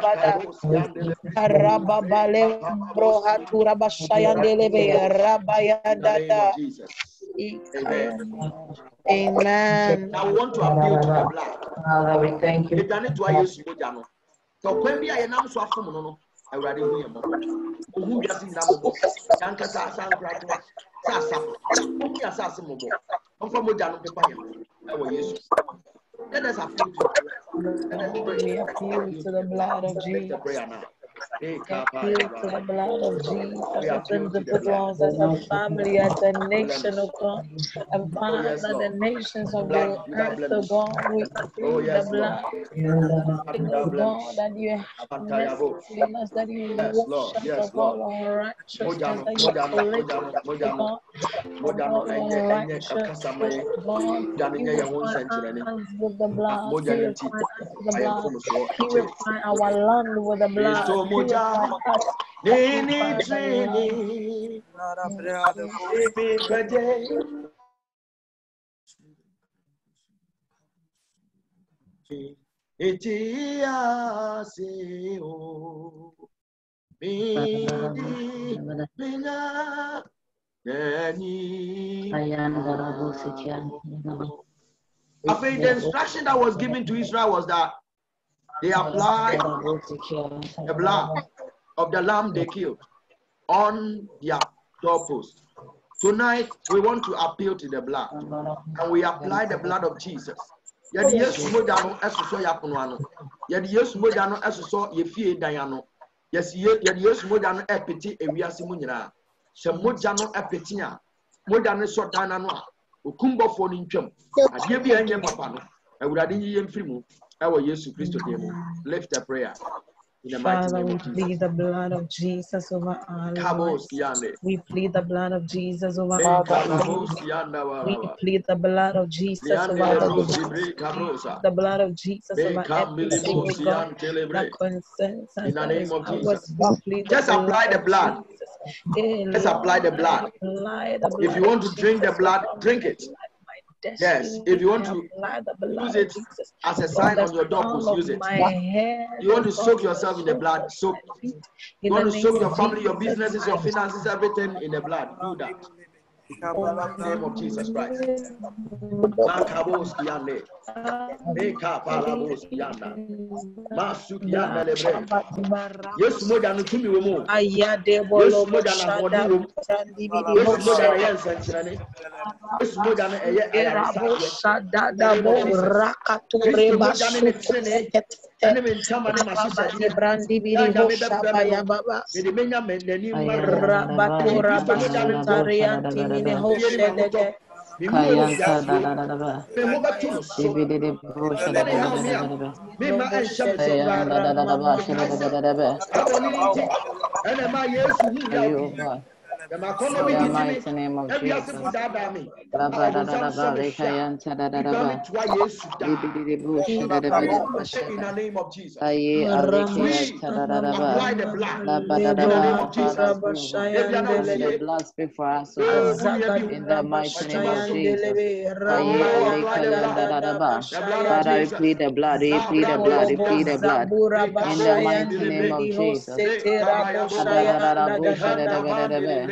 [SPEAKER 4] Rababale bro hatura bashayandelebe rabaya
[SPEAKER 1] In the name
[SPEAKER 4] dada. Amen.
[SPEAKER 1] We want to appeal to the.
[SPEAKER 3] Father, we thank you.
[SPEAKER 1] Edwane to ayɛ su mogya no. Sɛ ɔkwan bi a yɛnam so afom no no, Awurade hu yɛn mmɔbɔ. Ohu wiase nyinaa mmɔbɔ. Yankasa asa nkora to a, sɛ asafo. Ohu asase mmɔbɔ. Ɔmfa mogya no pepa yɛn. Ɛwɔ Yesu. Let us appeal to the blood. Let us pray.
[SPEAKER 4] We appeal to the blood of
[SPEAKER 1] the
[SPEAKER 4] Jesus.
[SPEAKER 1] prayer now.
[SPEAKER 4] We appeal to the blood of Jesus
[SPEAKER 1] We
[SPEAKER 4] as
[SPEAKER 1] appeal to the
[SPEAKER 4] individuals, as a family, as a nation of God. And Father,
[SPEAKER 1] yes,
[SPEAKER 4] the
[SPEAKER 1] Lord.
[SPEAKER 4] nations of the earth,
[SPEAKER 1] blemish.
[SPEAKER 4] God, we plead the
[SPEAKER 1] yes, Lord.
[SPEAKER 4] blood. King
[SPEAKER 1] Without
[SPEAKER 4] of
[SPEAKER 1] blemish.
[SPEAKER 4] God, that you have mercy on us, that you
[SPEAKER 1] Yes,
[SPEAKER 4] wash
[SPEAKER 1] Lord.
[SPEAKER 4] us
[SPEAKER 1] Yes,
[SPEAKER 4] of all
[SPEAKER 1] Mojano,
[SPEAKER 4] that you
[SPEAKER 1] mojano,
[SPEAKER 4] us, God, from
[SPEAKER 1] mojano,
[SPEAKER 4] all
[SPEAKER 1] enye, enye,
[SPEAKER 4] unrighteousness,
[SPEAKER 1] kakasa maye,
[SPEAKER 4] God.
[SPEAKER 1] mojano nye ye hun
[SPEAKER 4] Purify
[SPEAKER 1] senchireni,
[SPEAKER 4] our hands with the blood,
[SPEAKER 1] mojano nti,
[SPEAKER 4] purify us with the blood,
[SPEAKER 1] kono so, eche,
[SPEAKER 4] purify our land with the blood,
[SPEAKER 1] moja, nini
[SPEAKER 4] purify the land.
[SPEAKER 1] trini, imi kwaje, eti ase o, midi, mina, nani, After the instruction that was given to Israel was that they apply the blood of the lamb they killed on their doorpost. Tonight, we want to appeal to the blood and we apply the blood of Jesus. Yɛde Yesu mogya no ɛsosɔ yɛ apono ano. Yɛde Yesu mogya no ɛsosɔ yɛ fie dan ano. Yɛsi ye- Yɛde Yesu mogya no ɛpete ewiase mu nyinaa. Sɛ mogya no ɛpete a, mogya no sɔ dan n'ano a, okumbɔfoɔ no ntwam. Adeɛ bi a ɛnyɛ papa no, Awurade nyi yɛn mfiri mu ɛwɔ Yesu Kristo din. Lift a prayer in the
[SPEAKER 4] Father, we plead the blood of Jesus over our lives. We plead the blood of Jesus over our
[SPEAKER 1] kabos
[SPEAKER 4] families.
[SPEAKER 1] yanda wa
[SPEAKER 4] We plead the blood of Jesus over the
[SPEAKER 1] lebros
[SPEAKER 4] divorce.
[SPEAKER 1] ibre kabrosa.
[SPEAKER 4] The blood of Jesus over everything, oh God, that concerns us,
[SPEAKER 1] In the name of. Jesus.
[SPEAKER 4] We plead the
[SPEAKER 1] Just apply the blood.
[SPEAKER 4] Eh,
[SPEAKER 1] Just apply the blood. If you want to drink the blood, drink it. Yes, if you want to
[SPEAKER 4] blood
[SPEAKER 1] use it as a sign on your doorpost, use it. You want to soak yourself in the blood, soak. You want to soak your family, your businesses, your finances, everything in the blood. Do that. In the name of Jesus Christ. Makabos yande. Meka palabos yanda. Masuk yanda lebre. Yesu moja no tumi wɔ mu.
[SPEAKER 4] Ayade
[SPEAKER 1] Yesu
[SPEAKER 4] bolo
[SPEAKER 1] moja na ahoɔden
[SPEAKER 4] shada
[SPEAKER 1] wɔ mu.
[SPEAKER 4] brandi bidi
[SPEAKER 1] Yesu moja na
[SPEAKER 4] hoshe.
[SPEAKER 1] ɛyɛ nsɛnkyerɛnne. Eh? Yesu moja no ɛyɛ
[SPEAKER 4] Erabo shada
[SPEAKER 1] In the name
[SPEAKER 4] dabo
[SPEAKER 1] of Jesus.
[SPEAKER 4] rakature
[SPEAKER 1] Kristo moja ne ne
[SPEAKER 4] basu
[SPEAKER 1] tenene ɛne me ntama ne
[SPEAKER 4] Rababadi
[SPEAKER 1] mahyehyɛdeɛ.
[SPEAKER 4] brandi bidi
[SPEAKER 1] Yɛ nyame
[SPEAKER 4] hosha
[SPEAKER 1] bɛbrɛ me
[SPEAKER 4] baya
[SPEAKER 1] no.
[SPEAKER 4] baba.
[SPEAKER 1] Mede menya me n'anim mma
[SPEAKER 4] Rabato
[SPEAKER 1] Kristo moja ne mpo.
[SPEAKER 4] rabasutari antimine
[SPEAKER 1] Bie ne
[SPEAKER 4] hoshe
[SPEAKER 1] m'ahotɔ.
[SPEAKER 4] dede.
[SPEAKER 1] Me mu wɔ
[SPEAKER 3] Kayanta the
[SPEAKER 1] titi me,
[SPEAKER 3] mighty name of Jesus.
[SPEAKER 1] In the
[SPEAKER 3] da.
[SPEAKER 1] name of Jesus. Apply the blood. In the name
[SPEAKER 3] ba.
[SPEAKER 1] of Jesus.
[SPEAKER 3] Father, move.
[SPEAKER 1] Ebia na
[SPEAKER 3] And the
[SPEAKER 1] wotie,
[SPEAKER 3] blood speak for us, O
[SPEAKER 1] wei
[SPEAKER 3] God.
[SPEAKER 1] wo nua bi ho.
[SPEAKER 3] In the mighty name of
[SPEAKER 1] Ɔkyema so.
[SPEAKER 3] Jesus.
[SPEAKER 1] Oh,
[SPEAKER 3] Kaye ale
[SPEAKER 1] apply the
[SPEAKER 3] kayanta da
[SPEAKER 1] blood.
[SPEAKER 3] da ba.
[SPEAKER 1] The blood of
[SPEAKER 3] Father, we
[SPEAKER 1] Jesus.
[SPEAKER 3] plead the blood, we
[SPEAKER 1] Na
[SPEAKER 3] plead the
[SPEAKER 1] brado
[SPEAKER 3] blood, we plead the
[SPEAKER 1] sianda.
[SPEAKER 3] blood.
[SPEAKER 4] zabura
[SPEAKER 1] Me
[SPEAKER 3] In the
[SPEAKER 1] kabos
[SPEAKER 3] mighty name
[SPEAKER 1] dilibre.
[SPEAKER 3] of Jesus.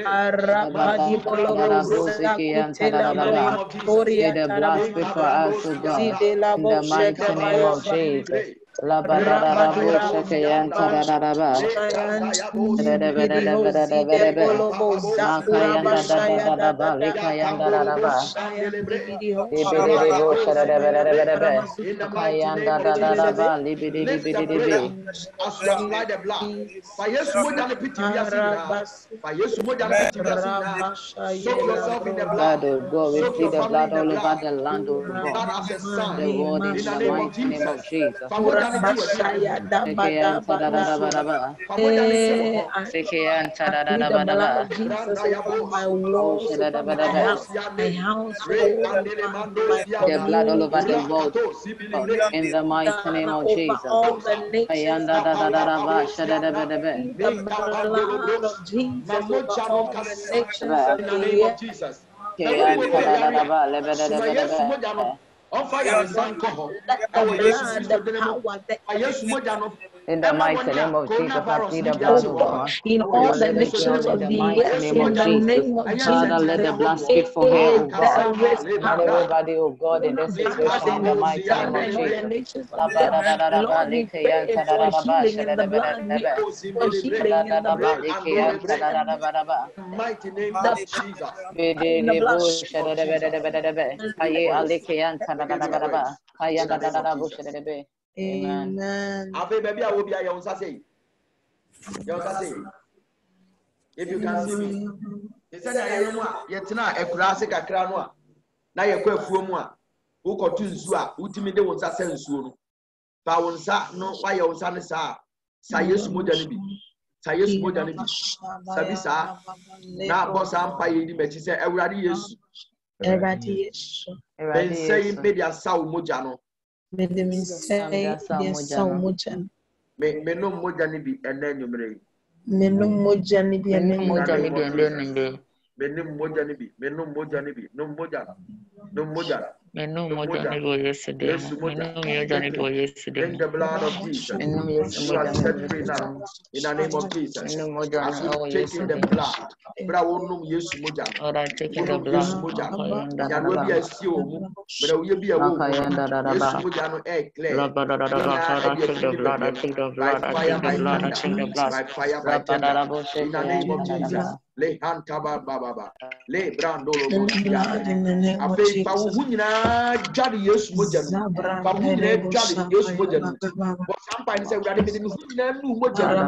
[SPEAKER 1] Me kabayabo. Me handa man dilibre.
[SPEAKER 4] Arabadi
[SPEAKER 1] Masu
[SPEAKER 4] bolobo
[SPEAKER 1] kabalabros.
[SPEAKER 4] zakutela
[SPEAKER 1] In the name of Jesus.
[SPEAKER 4] brohatoria
[SPEAKER 3] May the blood speak for us, O God.
[SPEAKER 1] yanda.
[SPEAKER 4] zide la
[SPEAKER 3] In the mighty name of Jesus. La ba da da da bo
[SPEAKER 4] rabadura
[SPEAKER 1] Mekayabos
[SPEAKER 3] shake yan ta da
[SPEAKER 1] yanda.
[SPEAKER 3] da da ba.
[SPEAKER 1] Me kandayabos
[SPEAKER 4] Bidi
[SPEAKER 1] dilibre.
[SPEAKER 4] hozide
[SPEAKER 1] Me
[SPEAKER 4] bolobo
[SPEAKER 1] kapalabos
[SPEAKER 4] zakura
[SPEAKER 3] Makayan da da da
[SPEAKER 4] bashaya
[SPEAKER 3] da
[SPEAKER 1] dilibre.
[SPEAKER 4] da
[SPEAKER 3] da
[SPEAKER 4] da
[SPEAKER 3] ba.
[SPEAKER 4] da
[SPEAKER 3] Lika yan da da da
[SPEAKER 1] Yakandolobos
[SPEAKER 3] ba.
[SPEAKER 4] Shaya
[SPEAKER 1] dilibre.
[SPEAKER 4] bidi
[SPEAKER 3] Libidi di bo
[SPEAKER 1] Rakatos
[SPEAKER 3] shada da ba da da ba da ba.
[SPEAKER 4] hoshe
[SPEAKER 1] In the mighty
[SPEAKER 3] Kayan
[SPEAKER 1] name
[SPEAKER 3] da
[SPEAKER 1] of
[SPEAKER 3] da da da
[SPEAKER 1] Jesus.
[SPEAKER 3] ba. Libidi di
[SPEAKER 1] Lift the
[SPEAKER 3] bidi di
[SPEAKER 1] prayer
[SPEAKER 3] bi.
[SPEAKER 1] as you apply the blood. Fa Yesu mogya no piti wiase nyinaa. Fa Yesu mogya no piti wiase nyinaa. Soak yourself in the
[SPEAKER 3] Blood,
[SPEAKER 1] blood.
[SPEAKER 3] O God, we plead the blood all over the land, O God.
[SPEAKER 1] Blood as a
[SPEAKER 3] The world
[SPEAKER 1] In the
[SPEAKER 3] the
[SPEAKER 1] name of
[SPEAKER 3] mighty name of Jesus.
[SPEAKER 4] Eh, my walls, my house, my household, over my
[SPEAKER 3] The blood all over the world. In the mighty name of Jesus.
[SPEAKER 4] Jesus
[SPEAKER 1] ɔmfa yare nsa nkɔ hɔ ɛwɔ yesu kristo dene mu fa yesu
[SPEAKER 3] In the mighty name of Jesus, I
[SPEAKER 1] coronavirus
[SPEAKER 3] plead
[SPEAKER 1] ne
[SPEAKER 3] the
[SPEAKER 1] bi
[SPEAKER 3] blood
[SPEAKER 1] akyi
[SPEAKER 3] of
[SPEAKER 1] wɔ
[SPEAKER 3] God.
[SPEAKER 4] in
[SPEAKER 1] ɛwɔ
[SPEAKER 4] all the
[SPEAKER 3] Let it
[SPEAKER 1] kristo
[SPEAKER 3] flow
[SPEAKER 4] nations
[SPEAKER 1] din
[SPEAKER 3] in
[SPEAKER 1] mu
[SPEAKER 4] of
[SPEAKER 3] the
[SPEAKER 4] the
[SPEAKER 3] mighty
[SPEAKER 4] earth.
[SPEAKER 3] name
[SPEAKER 4] In
[SPEAKER 3] of
[SPEAKER 4] the
[SPEAKER 3] Jesus.
[SPEAKER 4] name of
[SPEAKER 3] Father, let the blood speak for her,
[SPEAKER 4] Jesus.
[SPEAKER 3] oh God.
[SPEAKER 4] Terrorist
[SPEAKER 3] And
[SPEAKER 4] power.
[SPEAKER 3] everybody, oh God, in this situation, in the mighty name of Jesus.
[SPEAKER 4] nations of the earth. Lord, we pray for healing in the blood. We ask for healing in the blood. We pray
[SPEAKER 1] mighty name
[SPEAKER 4] the
[SPEAKER 1] of Jesus
[SPEAKER 4] in the blood.
[SPEAKER 3] Amen.
[SPEAKER 4] Amen.
[SPEAKER 1] Afei baabi a wobi a yɛ wo nsa sei yɛ wo nsa sei if you can see me. Te sɛ nea yɛn mu a yɛtena akura ase kakra no. A na yɛkɔ afuo mu a wokɔto nsuo a wotumi de wo nsa sɛ nsuo no fa wo nsa no wayɛ wo nsa no saa a sa yesu mogya no bi sa yesu mogya no bi sabi saa na abɔ saa mpa yɛ di m'akyi sɛ awurade yesu
[SPEAKER 4] Awurade Yesu,
[SPEAKER 3] Awurade
[SPEAKER 1] mensa yi
[SPEAKER 3] Yesu,
[SPEAKER 1] mede asa wo mogya no.
[SPEAKER 4] Mede me nsa yi de nsa wo mogya no.
[SPEAKER 1] me menom mogya no bi ɛnɛ anwummerɛ yi
[SPEAKER 4] Menom mogya no bi
[SPEAKER 3] Ɛne
[SPEAKER 4] ɛne
[SPEAKER 3] mogya
[SPEAKER 1] name
[SPEAKER 3] ne
[SPEAKER 1] of
[SPEAKER 3] deɛ
[SPEAKER 1] Jesus.
[SPEAKER 3] ndɛ ne ndɛ.
[SPEAKER 1] menom mogya no bi menom mogya no bi nom mogya no nom mogya no
[SPEAKER 3] Menu
[SPEAKER 1] Nom
[SPEAKER 3] mogya
[SPEAKER 1] mogya.
[SPEAKER 3] ne bi wɔ Yesu dan
[SPEAKER 1] Yesu
[SPEAKER 3] mu.
[SPEAKER 1] mogya.
[SPEAKER 3] Menu mogya ne bi wɔ Yesu dan
[SPEAKER 1] Drink
[SPEAKER 3] mu.
[SPEAKER 1] the blood of Jesus.
[SPEAKER 3] Menu Yesu
[SPEAKER 1] You are
[SPEAKER 3] mogya ne
[SPEAKER 1] set free
[SPEAKER 3] Yesu
[SPEAKER 1] now. In the name of Jesus.
[SPEAKER 3] Menu mogya
[SPEAKER 1] As
[SPEAKER 3] no
[SPEAKER 1] you
[SPEAKER 3] wɔ
[SPEAKER 1] take
[SPEAKER 3] Yesu
[SPEAKER 1] in the blood. Bra wonum Yesu no.
[SPEAKER 3] Lord, I take in the blood.
[SPEAKER 1] Yesu mogya no.
[SPEAKER 3] Makayanda
[SPEAKER 1] Nyadewa bi a
[SPEAKER 3] dadaba.
[SPEAKER 1] ɛsie wɔ mu. Bra woyɛ bi a ɛwɔ wo mu
[SPEAKER 3] Makayanda
[SPEAKER 1] no.
[SPEAKER 3] dadaba.
[SPEAKER 1] Yesu mogya no ɛyɛ clear.
[SPEAKER 3] Rabadadadaba, Father, I take the blood, I take the blood, I take the blood, I take the blood.
[SPEAKER 1] By fire, by tender. In the name of Jesus.
[SPEAKER 3] Shekayanda
[SPEAKER 1] Le. Le
[SPEAKER 4] blood, in the name of
[SPEAKER 1] afei fa wo
[SPEAKER 4] Jesus.
[SPEAKER 1] ho nyinaa dware yesu mogya no mu. fa wo ho nyinaa dware yesu mogya no mu bɔ saa mpa ne sɛ awurade mede me ho nyinaa nu mogya no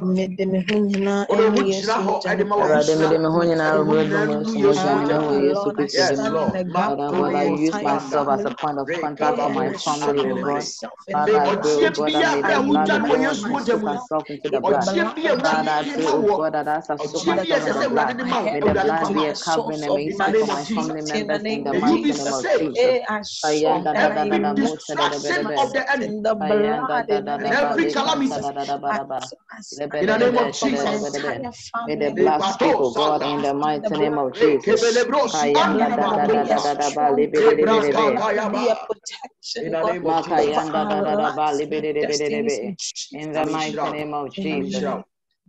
[SPEAKER 1] mu
[SPEAKER 4] Mede me ho nyinaa
[SPEAKER 1] ɔde
[SPEAKER 4] ɛne
[SPEAKER 1] wo
[SPEAKER 4] Yesu
[SPEAKER 1] gyina hɔ
[SPEAKER 4] mogya
[SPEAKER 1] ɛde ma
[SPEAKER 4] no.
[SPEAKER 3] Awurade mede me ho
[SPEAKER 1] wabusua
[SPEAKER 3] nyinaa
[SPEAKER 1] ɛde wo
[SPEAKER 3] wura
[SPEAKER 1] nyinaa
[SPEAKER 3] no
[SPEAKER 1] nu
[SPEAKER 3] mu
[SPEAKER 1] yesu
[SPEAKER 3] mogya
[SPEAKER 1] mogya
[SPEAKER 3] no
[SPEAKER 1] no
[SPEAKER 3] wɔ
[SPEAKER 1] mu
[SPEAKER 3] Yesu
[SPEAKER 4] Lord, I
[SPEAKER 3] Kristo
[SPEAKER 1] yes
[SPEAKER 3] din
[SPEAKER 4] stand
[SPEAKER 3] mu.
[SPEAKER 4] in the
[SPEAKER 1] lord
[SPEAKER 4] gap
[SPEAKER 3] Father
[SPEAKER 4] for
[SPEAKER 3] God, I
[SPEAKER 4] the
[SPEAKER 3] use
[SPEAKER 4] entire
[SPEAKER 3] myself as a
[SPEAKER 4] family.
[SPEAKER 3] point of
[SPEAKER 1] Re
[SPEAKER 3] contact for my
[SPEAKER 4] Eh,
[SPEAKER 3] family, oh
[SPEAKER 4] soak
[SPEAKER 3] God.
[SPEAKER 4] myself in
[SPEAKER 3] Father,
[SPEAKER 4] the
[SPEAKER 3] I
[SPEAKER 4] blood.
[SPEAKER 3] pray, oh
[SPEAKER 1] ɔkyeɛ
[SPEAKER 3] God,
[SPEAKER 1] bia
[SPEAKER 3] that may
[SPEAKER 1] a
[SPEAKER 3] the blood
[SPEAKER 1] wodwane
[SPEAKER 3] of
[SPEAKER 1] wɔ
[SPEAKER 3] God
[SPEAKER 1] yesu mogya
[SPEAKER 3] soak
[SPEAKER 1] mu
[SPEAKER 3] myself into the
[SPEAKER 4] In the
[SPEAKER 3] blood.
[SPEAKER 1] ɔkyeɛ bi a
[SPEAKER 4] blood,
[SPEAKER 3] Father, I
[SPEAKER 1] awurade
[SPEAKER 3] pray,
[SPEAKER 1] ma
[SPEAKER 3] oh
[SPEAKER 1] wɔ
[SPEAKER 3] God, that as I soak
[SPEAKER 1] ɔkyeɛ bi a
[SPEAKER 3] myself in
[SPEAKER 1] ɛsɛ
[SPEAKER 3] the
[SPEAKER 1] sɛ
[SPEAKER 3] blood,
[SPEAKER 1] awurade de ma wo
[SPEAKER 3] may the
[SPEAKER 1] awurade
[SPEAKER 3] blood
[SPEAKER 1] mfa
[SPEAKER 3] be
[SPEAKER 1] ma
[SPEAKER 3] a
[SPEAKER 1] wo
[SPEAKER 3] covering
[SPEAKER 1] in the name of jesus
[SPEAKER 4] in the name of
[SPEAKER 1] you
[SPEAKER 3] mighty
[SPEAKER 1] be
[SPEAKER 3] name of
[SPEAKER 4] Jesus.
[SPEAKER 1] saved
[SPEAKER 3] Jesus.
[SPEAKER 4] Eh, I soak
[SPEAKER 3] Ayanda
[SPEAKER 1] from
[SPEAKER 3] da
[SPEAKER 4] and
[SPEAKER 3] da
[SPEAKER 4] I
[SPEAKER 3] da
[SPEAKER 1] every
[SPEAKER 3] da bo
[SPEAKER 4] immerse
[SPEAKER 3] sha da da ba da
[SPEAKER 1] distraction of the enemy
[SPEAKER 4] in the blood in
[SPEAKER 3] da
[SPEAKER 4] the
[SPEAKER 1] and
[SPEAKER 3] da
[SPEAKER 4] name of
[SPEAKER 1] every
[SPEAKER 3] li kan ta
[SPEAKER 1] calamity
[SPEAKER 4] Jesus.
[SPEAKER 3] da da ba
[SPEAKER 4] I,
[SPEAKER 3] da.
[SPEAKER 4] I
[SPEAKER 3] Le
[SPEAKER 1] in the
[SPEAKER 4] in the
[SPEAKER 3] be
[SPEAKER 1] name of
[SPEAKER 4] gap
[SPEAKER 3] sha
[SPEAKER 4] for
[SPEAKER 3] da
[SPEAKER 4] my
[SPEAKER 3] da
[SPEAKER 1] jesus
[SPEAKER 3] ba da ba. May the
[SPEAKER 4] family.
[SPEAKER 1] Le
[SPEAKER 3] blood speak, oh God, in the mighty name of Jesus.
[SPEAKER 1] In the name of Jesus.
[SPEAKER 4] in
[SPEAKER 3] the mighty name of Jesus.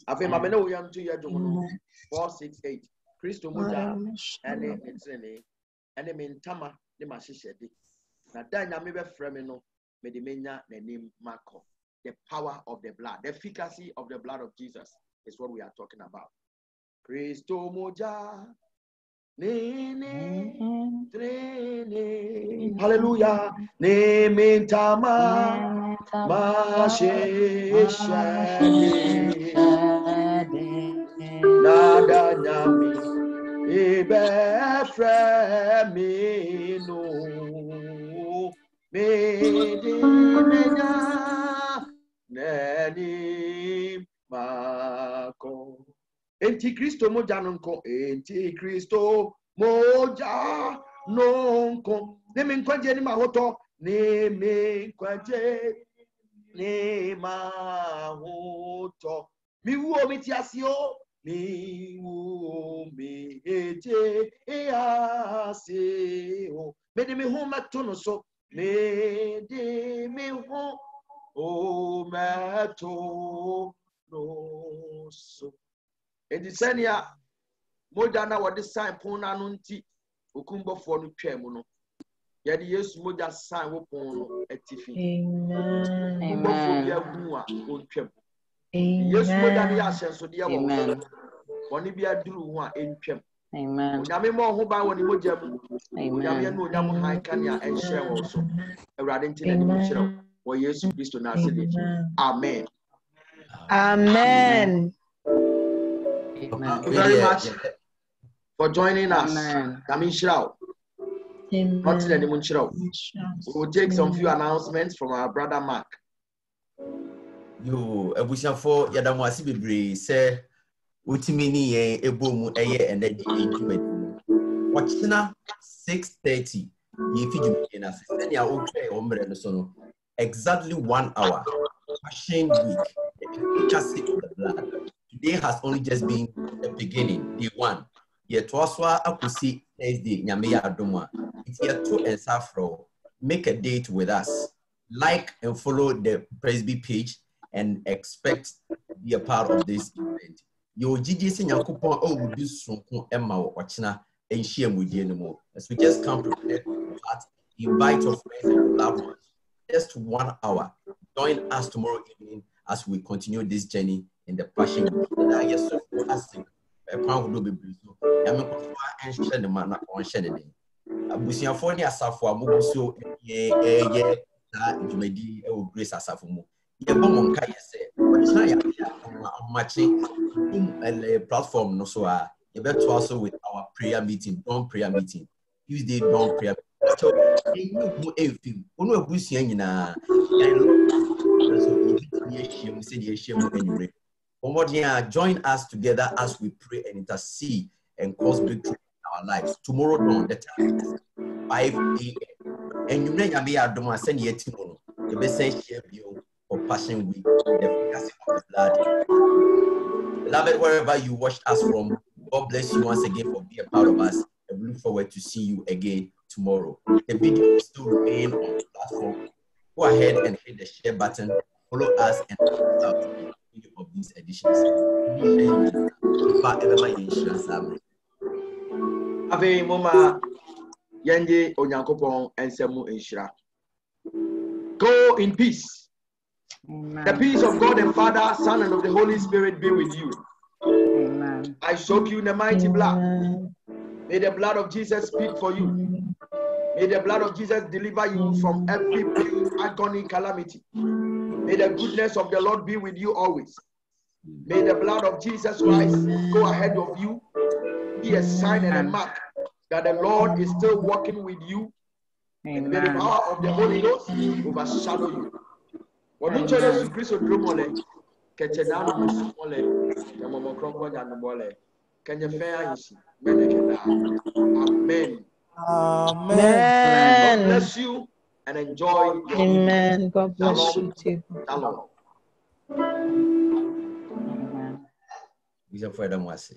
[SPEAKER 1] Afei ma ne wo yam to yɛ dwom no. 468. Kristo mogya ɛne me tenene ɛne me ntama ne m'ahyehyɛde. Na da Nyame bɛfrɛ me no, mede menya n'anim makɔ. The power of the blood, the efficacy of the blood of Jesus is what we are talking about. Kristo mogya ne ne tenene. Hallelujah. Ne me ntama m'ahyehyɛde. Ibefre mi no medi menya nani mako enti kristo moja no nko enti kristo moja no nko ne me nkwagye ne mahotɔ ne me nkwagye ne mahotɔ mi wu omi ti ase o mi wu omi eje ase o. Mede me ho mɛto no so mede me ho o mɛto no so enti sɛnea mogya na wɔde sign pon n'ano nti okumbɔfoɔ no twaa mu no yɛde yesu mogya sign wo pon no atifi
[SPEAKER 4] Amen.
[SPEAKER 1] okumbɔfoɔ bi ahu a ɔntwam yesu mogya no yɛ
[SPEAKER 4] Amen.
[SPEAKER 1] ahyɛnsodeɛ wɔ wo so
[SPEAKER 3] Amen.
[SPEAKER 1] bɔne bi aduru ho a ɛntwam
[SPEAKER 3] Amen.
[SPEAKER 1] onyame ma ɔho ban wɔ ne mogya mu onyame
[SPEAKER 3] Amen.
[SPEAKER 1] ɛne onyam han kanea ɛnhyerɛn wɔ wo so awurade nti n'anim nkyerɛw wɔ yesu kristo n'ase deɛ akyi
[SPEAKER 4] Amen.
[SPEAKER 1] amen
[SPEAKER 4] Amen.
[SPEAKER 3] Amen.
[SPEAKER 1] Thank you very much for joining us
[SPEAKER 3] Amen.
[SPEAKER 1] nyame nhyira wo ɔte n'anim
[SPEAKER 4] Amen.
[SPEAKER 1] nkyerɛ wo we will take some few announcements from our brother mark
[SPEAKER 2] yo abusuafoɔ yɛda mo ase bebree sɛ wotumi ne yɛn ɛbɔ mu ɛyɛ ɛnɛ dwumadi mu. Wɔkyena 630 yɛfi dwumadie no ase. Sɛnea wotwɛ wɔ mmerɛ no so no exactly one hour Passion Week picture six of the blood. Today has only just been the beginning day one. Yɛtoa so akɔsi thursday nyame yɛ adom a nti yɛto nsa frɛ make a date with us. Like and follow the presby page and expect to be a part of this event. Yɛwɔ gyidie sɛ nyankopɔn awudi sonko ma wɔ ɔkyena nhyia mudie no mu. As we just come prepared invite your friends and loved ones just one hour join us tomorrow evening as we continue this journey in the passion a so grace yɛbɔ mo nka yɛ sɛ platform no so a yɛbɛtoa so with our prayer meeting dawn prayer meeting tuesday dawn prayer meeting sɛdeɛ a ah, join us together as we pray and intercede and cause victory in our lives. Tomorrow dawn, the time is 5 a.m. And you know, Yami Adoma, send your team on. The best share you Passion Week, the efficacy of the blood. Beloved, wherever you watched us from, God bless you once again for being a part of us. And we look forward to see you again tomorrow. The video will still remain on the platform. Go ahead and hit the share button, follow us, and check out the video of these editions.
[SPEAKER 1] Afei moma nhyira go in peace the peace of god and father son and of the holy spirit be with you.
[SPEAKER 3] Amen.
[SPEAKER 1] i soak you in the mighty blood. May the blood of jesus speak for you. May the blood of jesus deliver you from every pain agony calamity. May the goodness of the lord be with you always. May the blood of jesus christ go ahead of you. Be a sign and a mark that the Lord is still working with you. And may the power of the Holy Ghost overshadow you. Wọ́n Yesu Kristo dúró mọ́lẹ̀, kẹ̀kyẹ̀ náà ló Yesu mọ́lẹ̀, ẹ̀ mọ̀mọ́ nyà ló mọ́lẹ̀, kẹ̀nyẹ̀ fẹ́ àyèsí, mẹ́lẹ̀ kẹ̀dá. Amen. God
[SPEAKER 4] Amen.
[SPEAKER 1] bless you and enjoy your
[SPEAKER 4] Amen. God bless you too.
[SPEAKER 1] Shalom.
[SPEAKER 3] Amen.
[SPEAKER 2] Bishop Fred Amwase.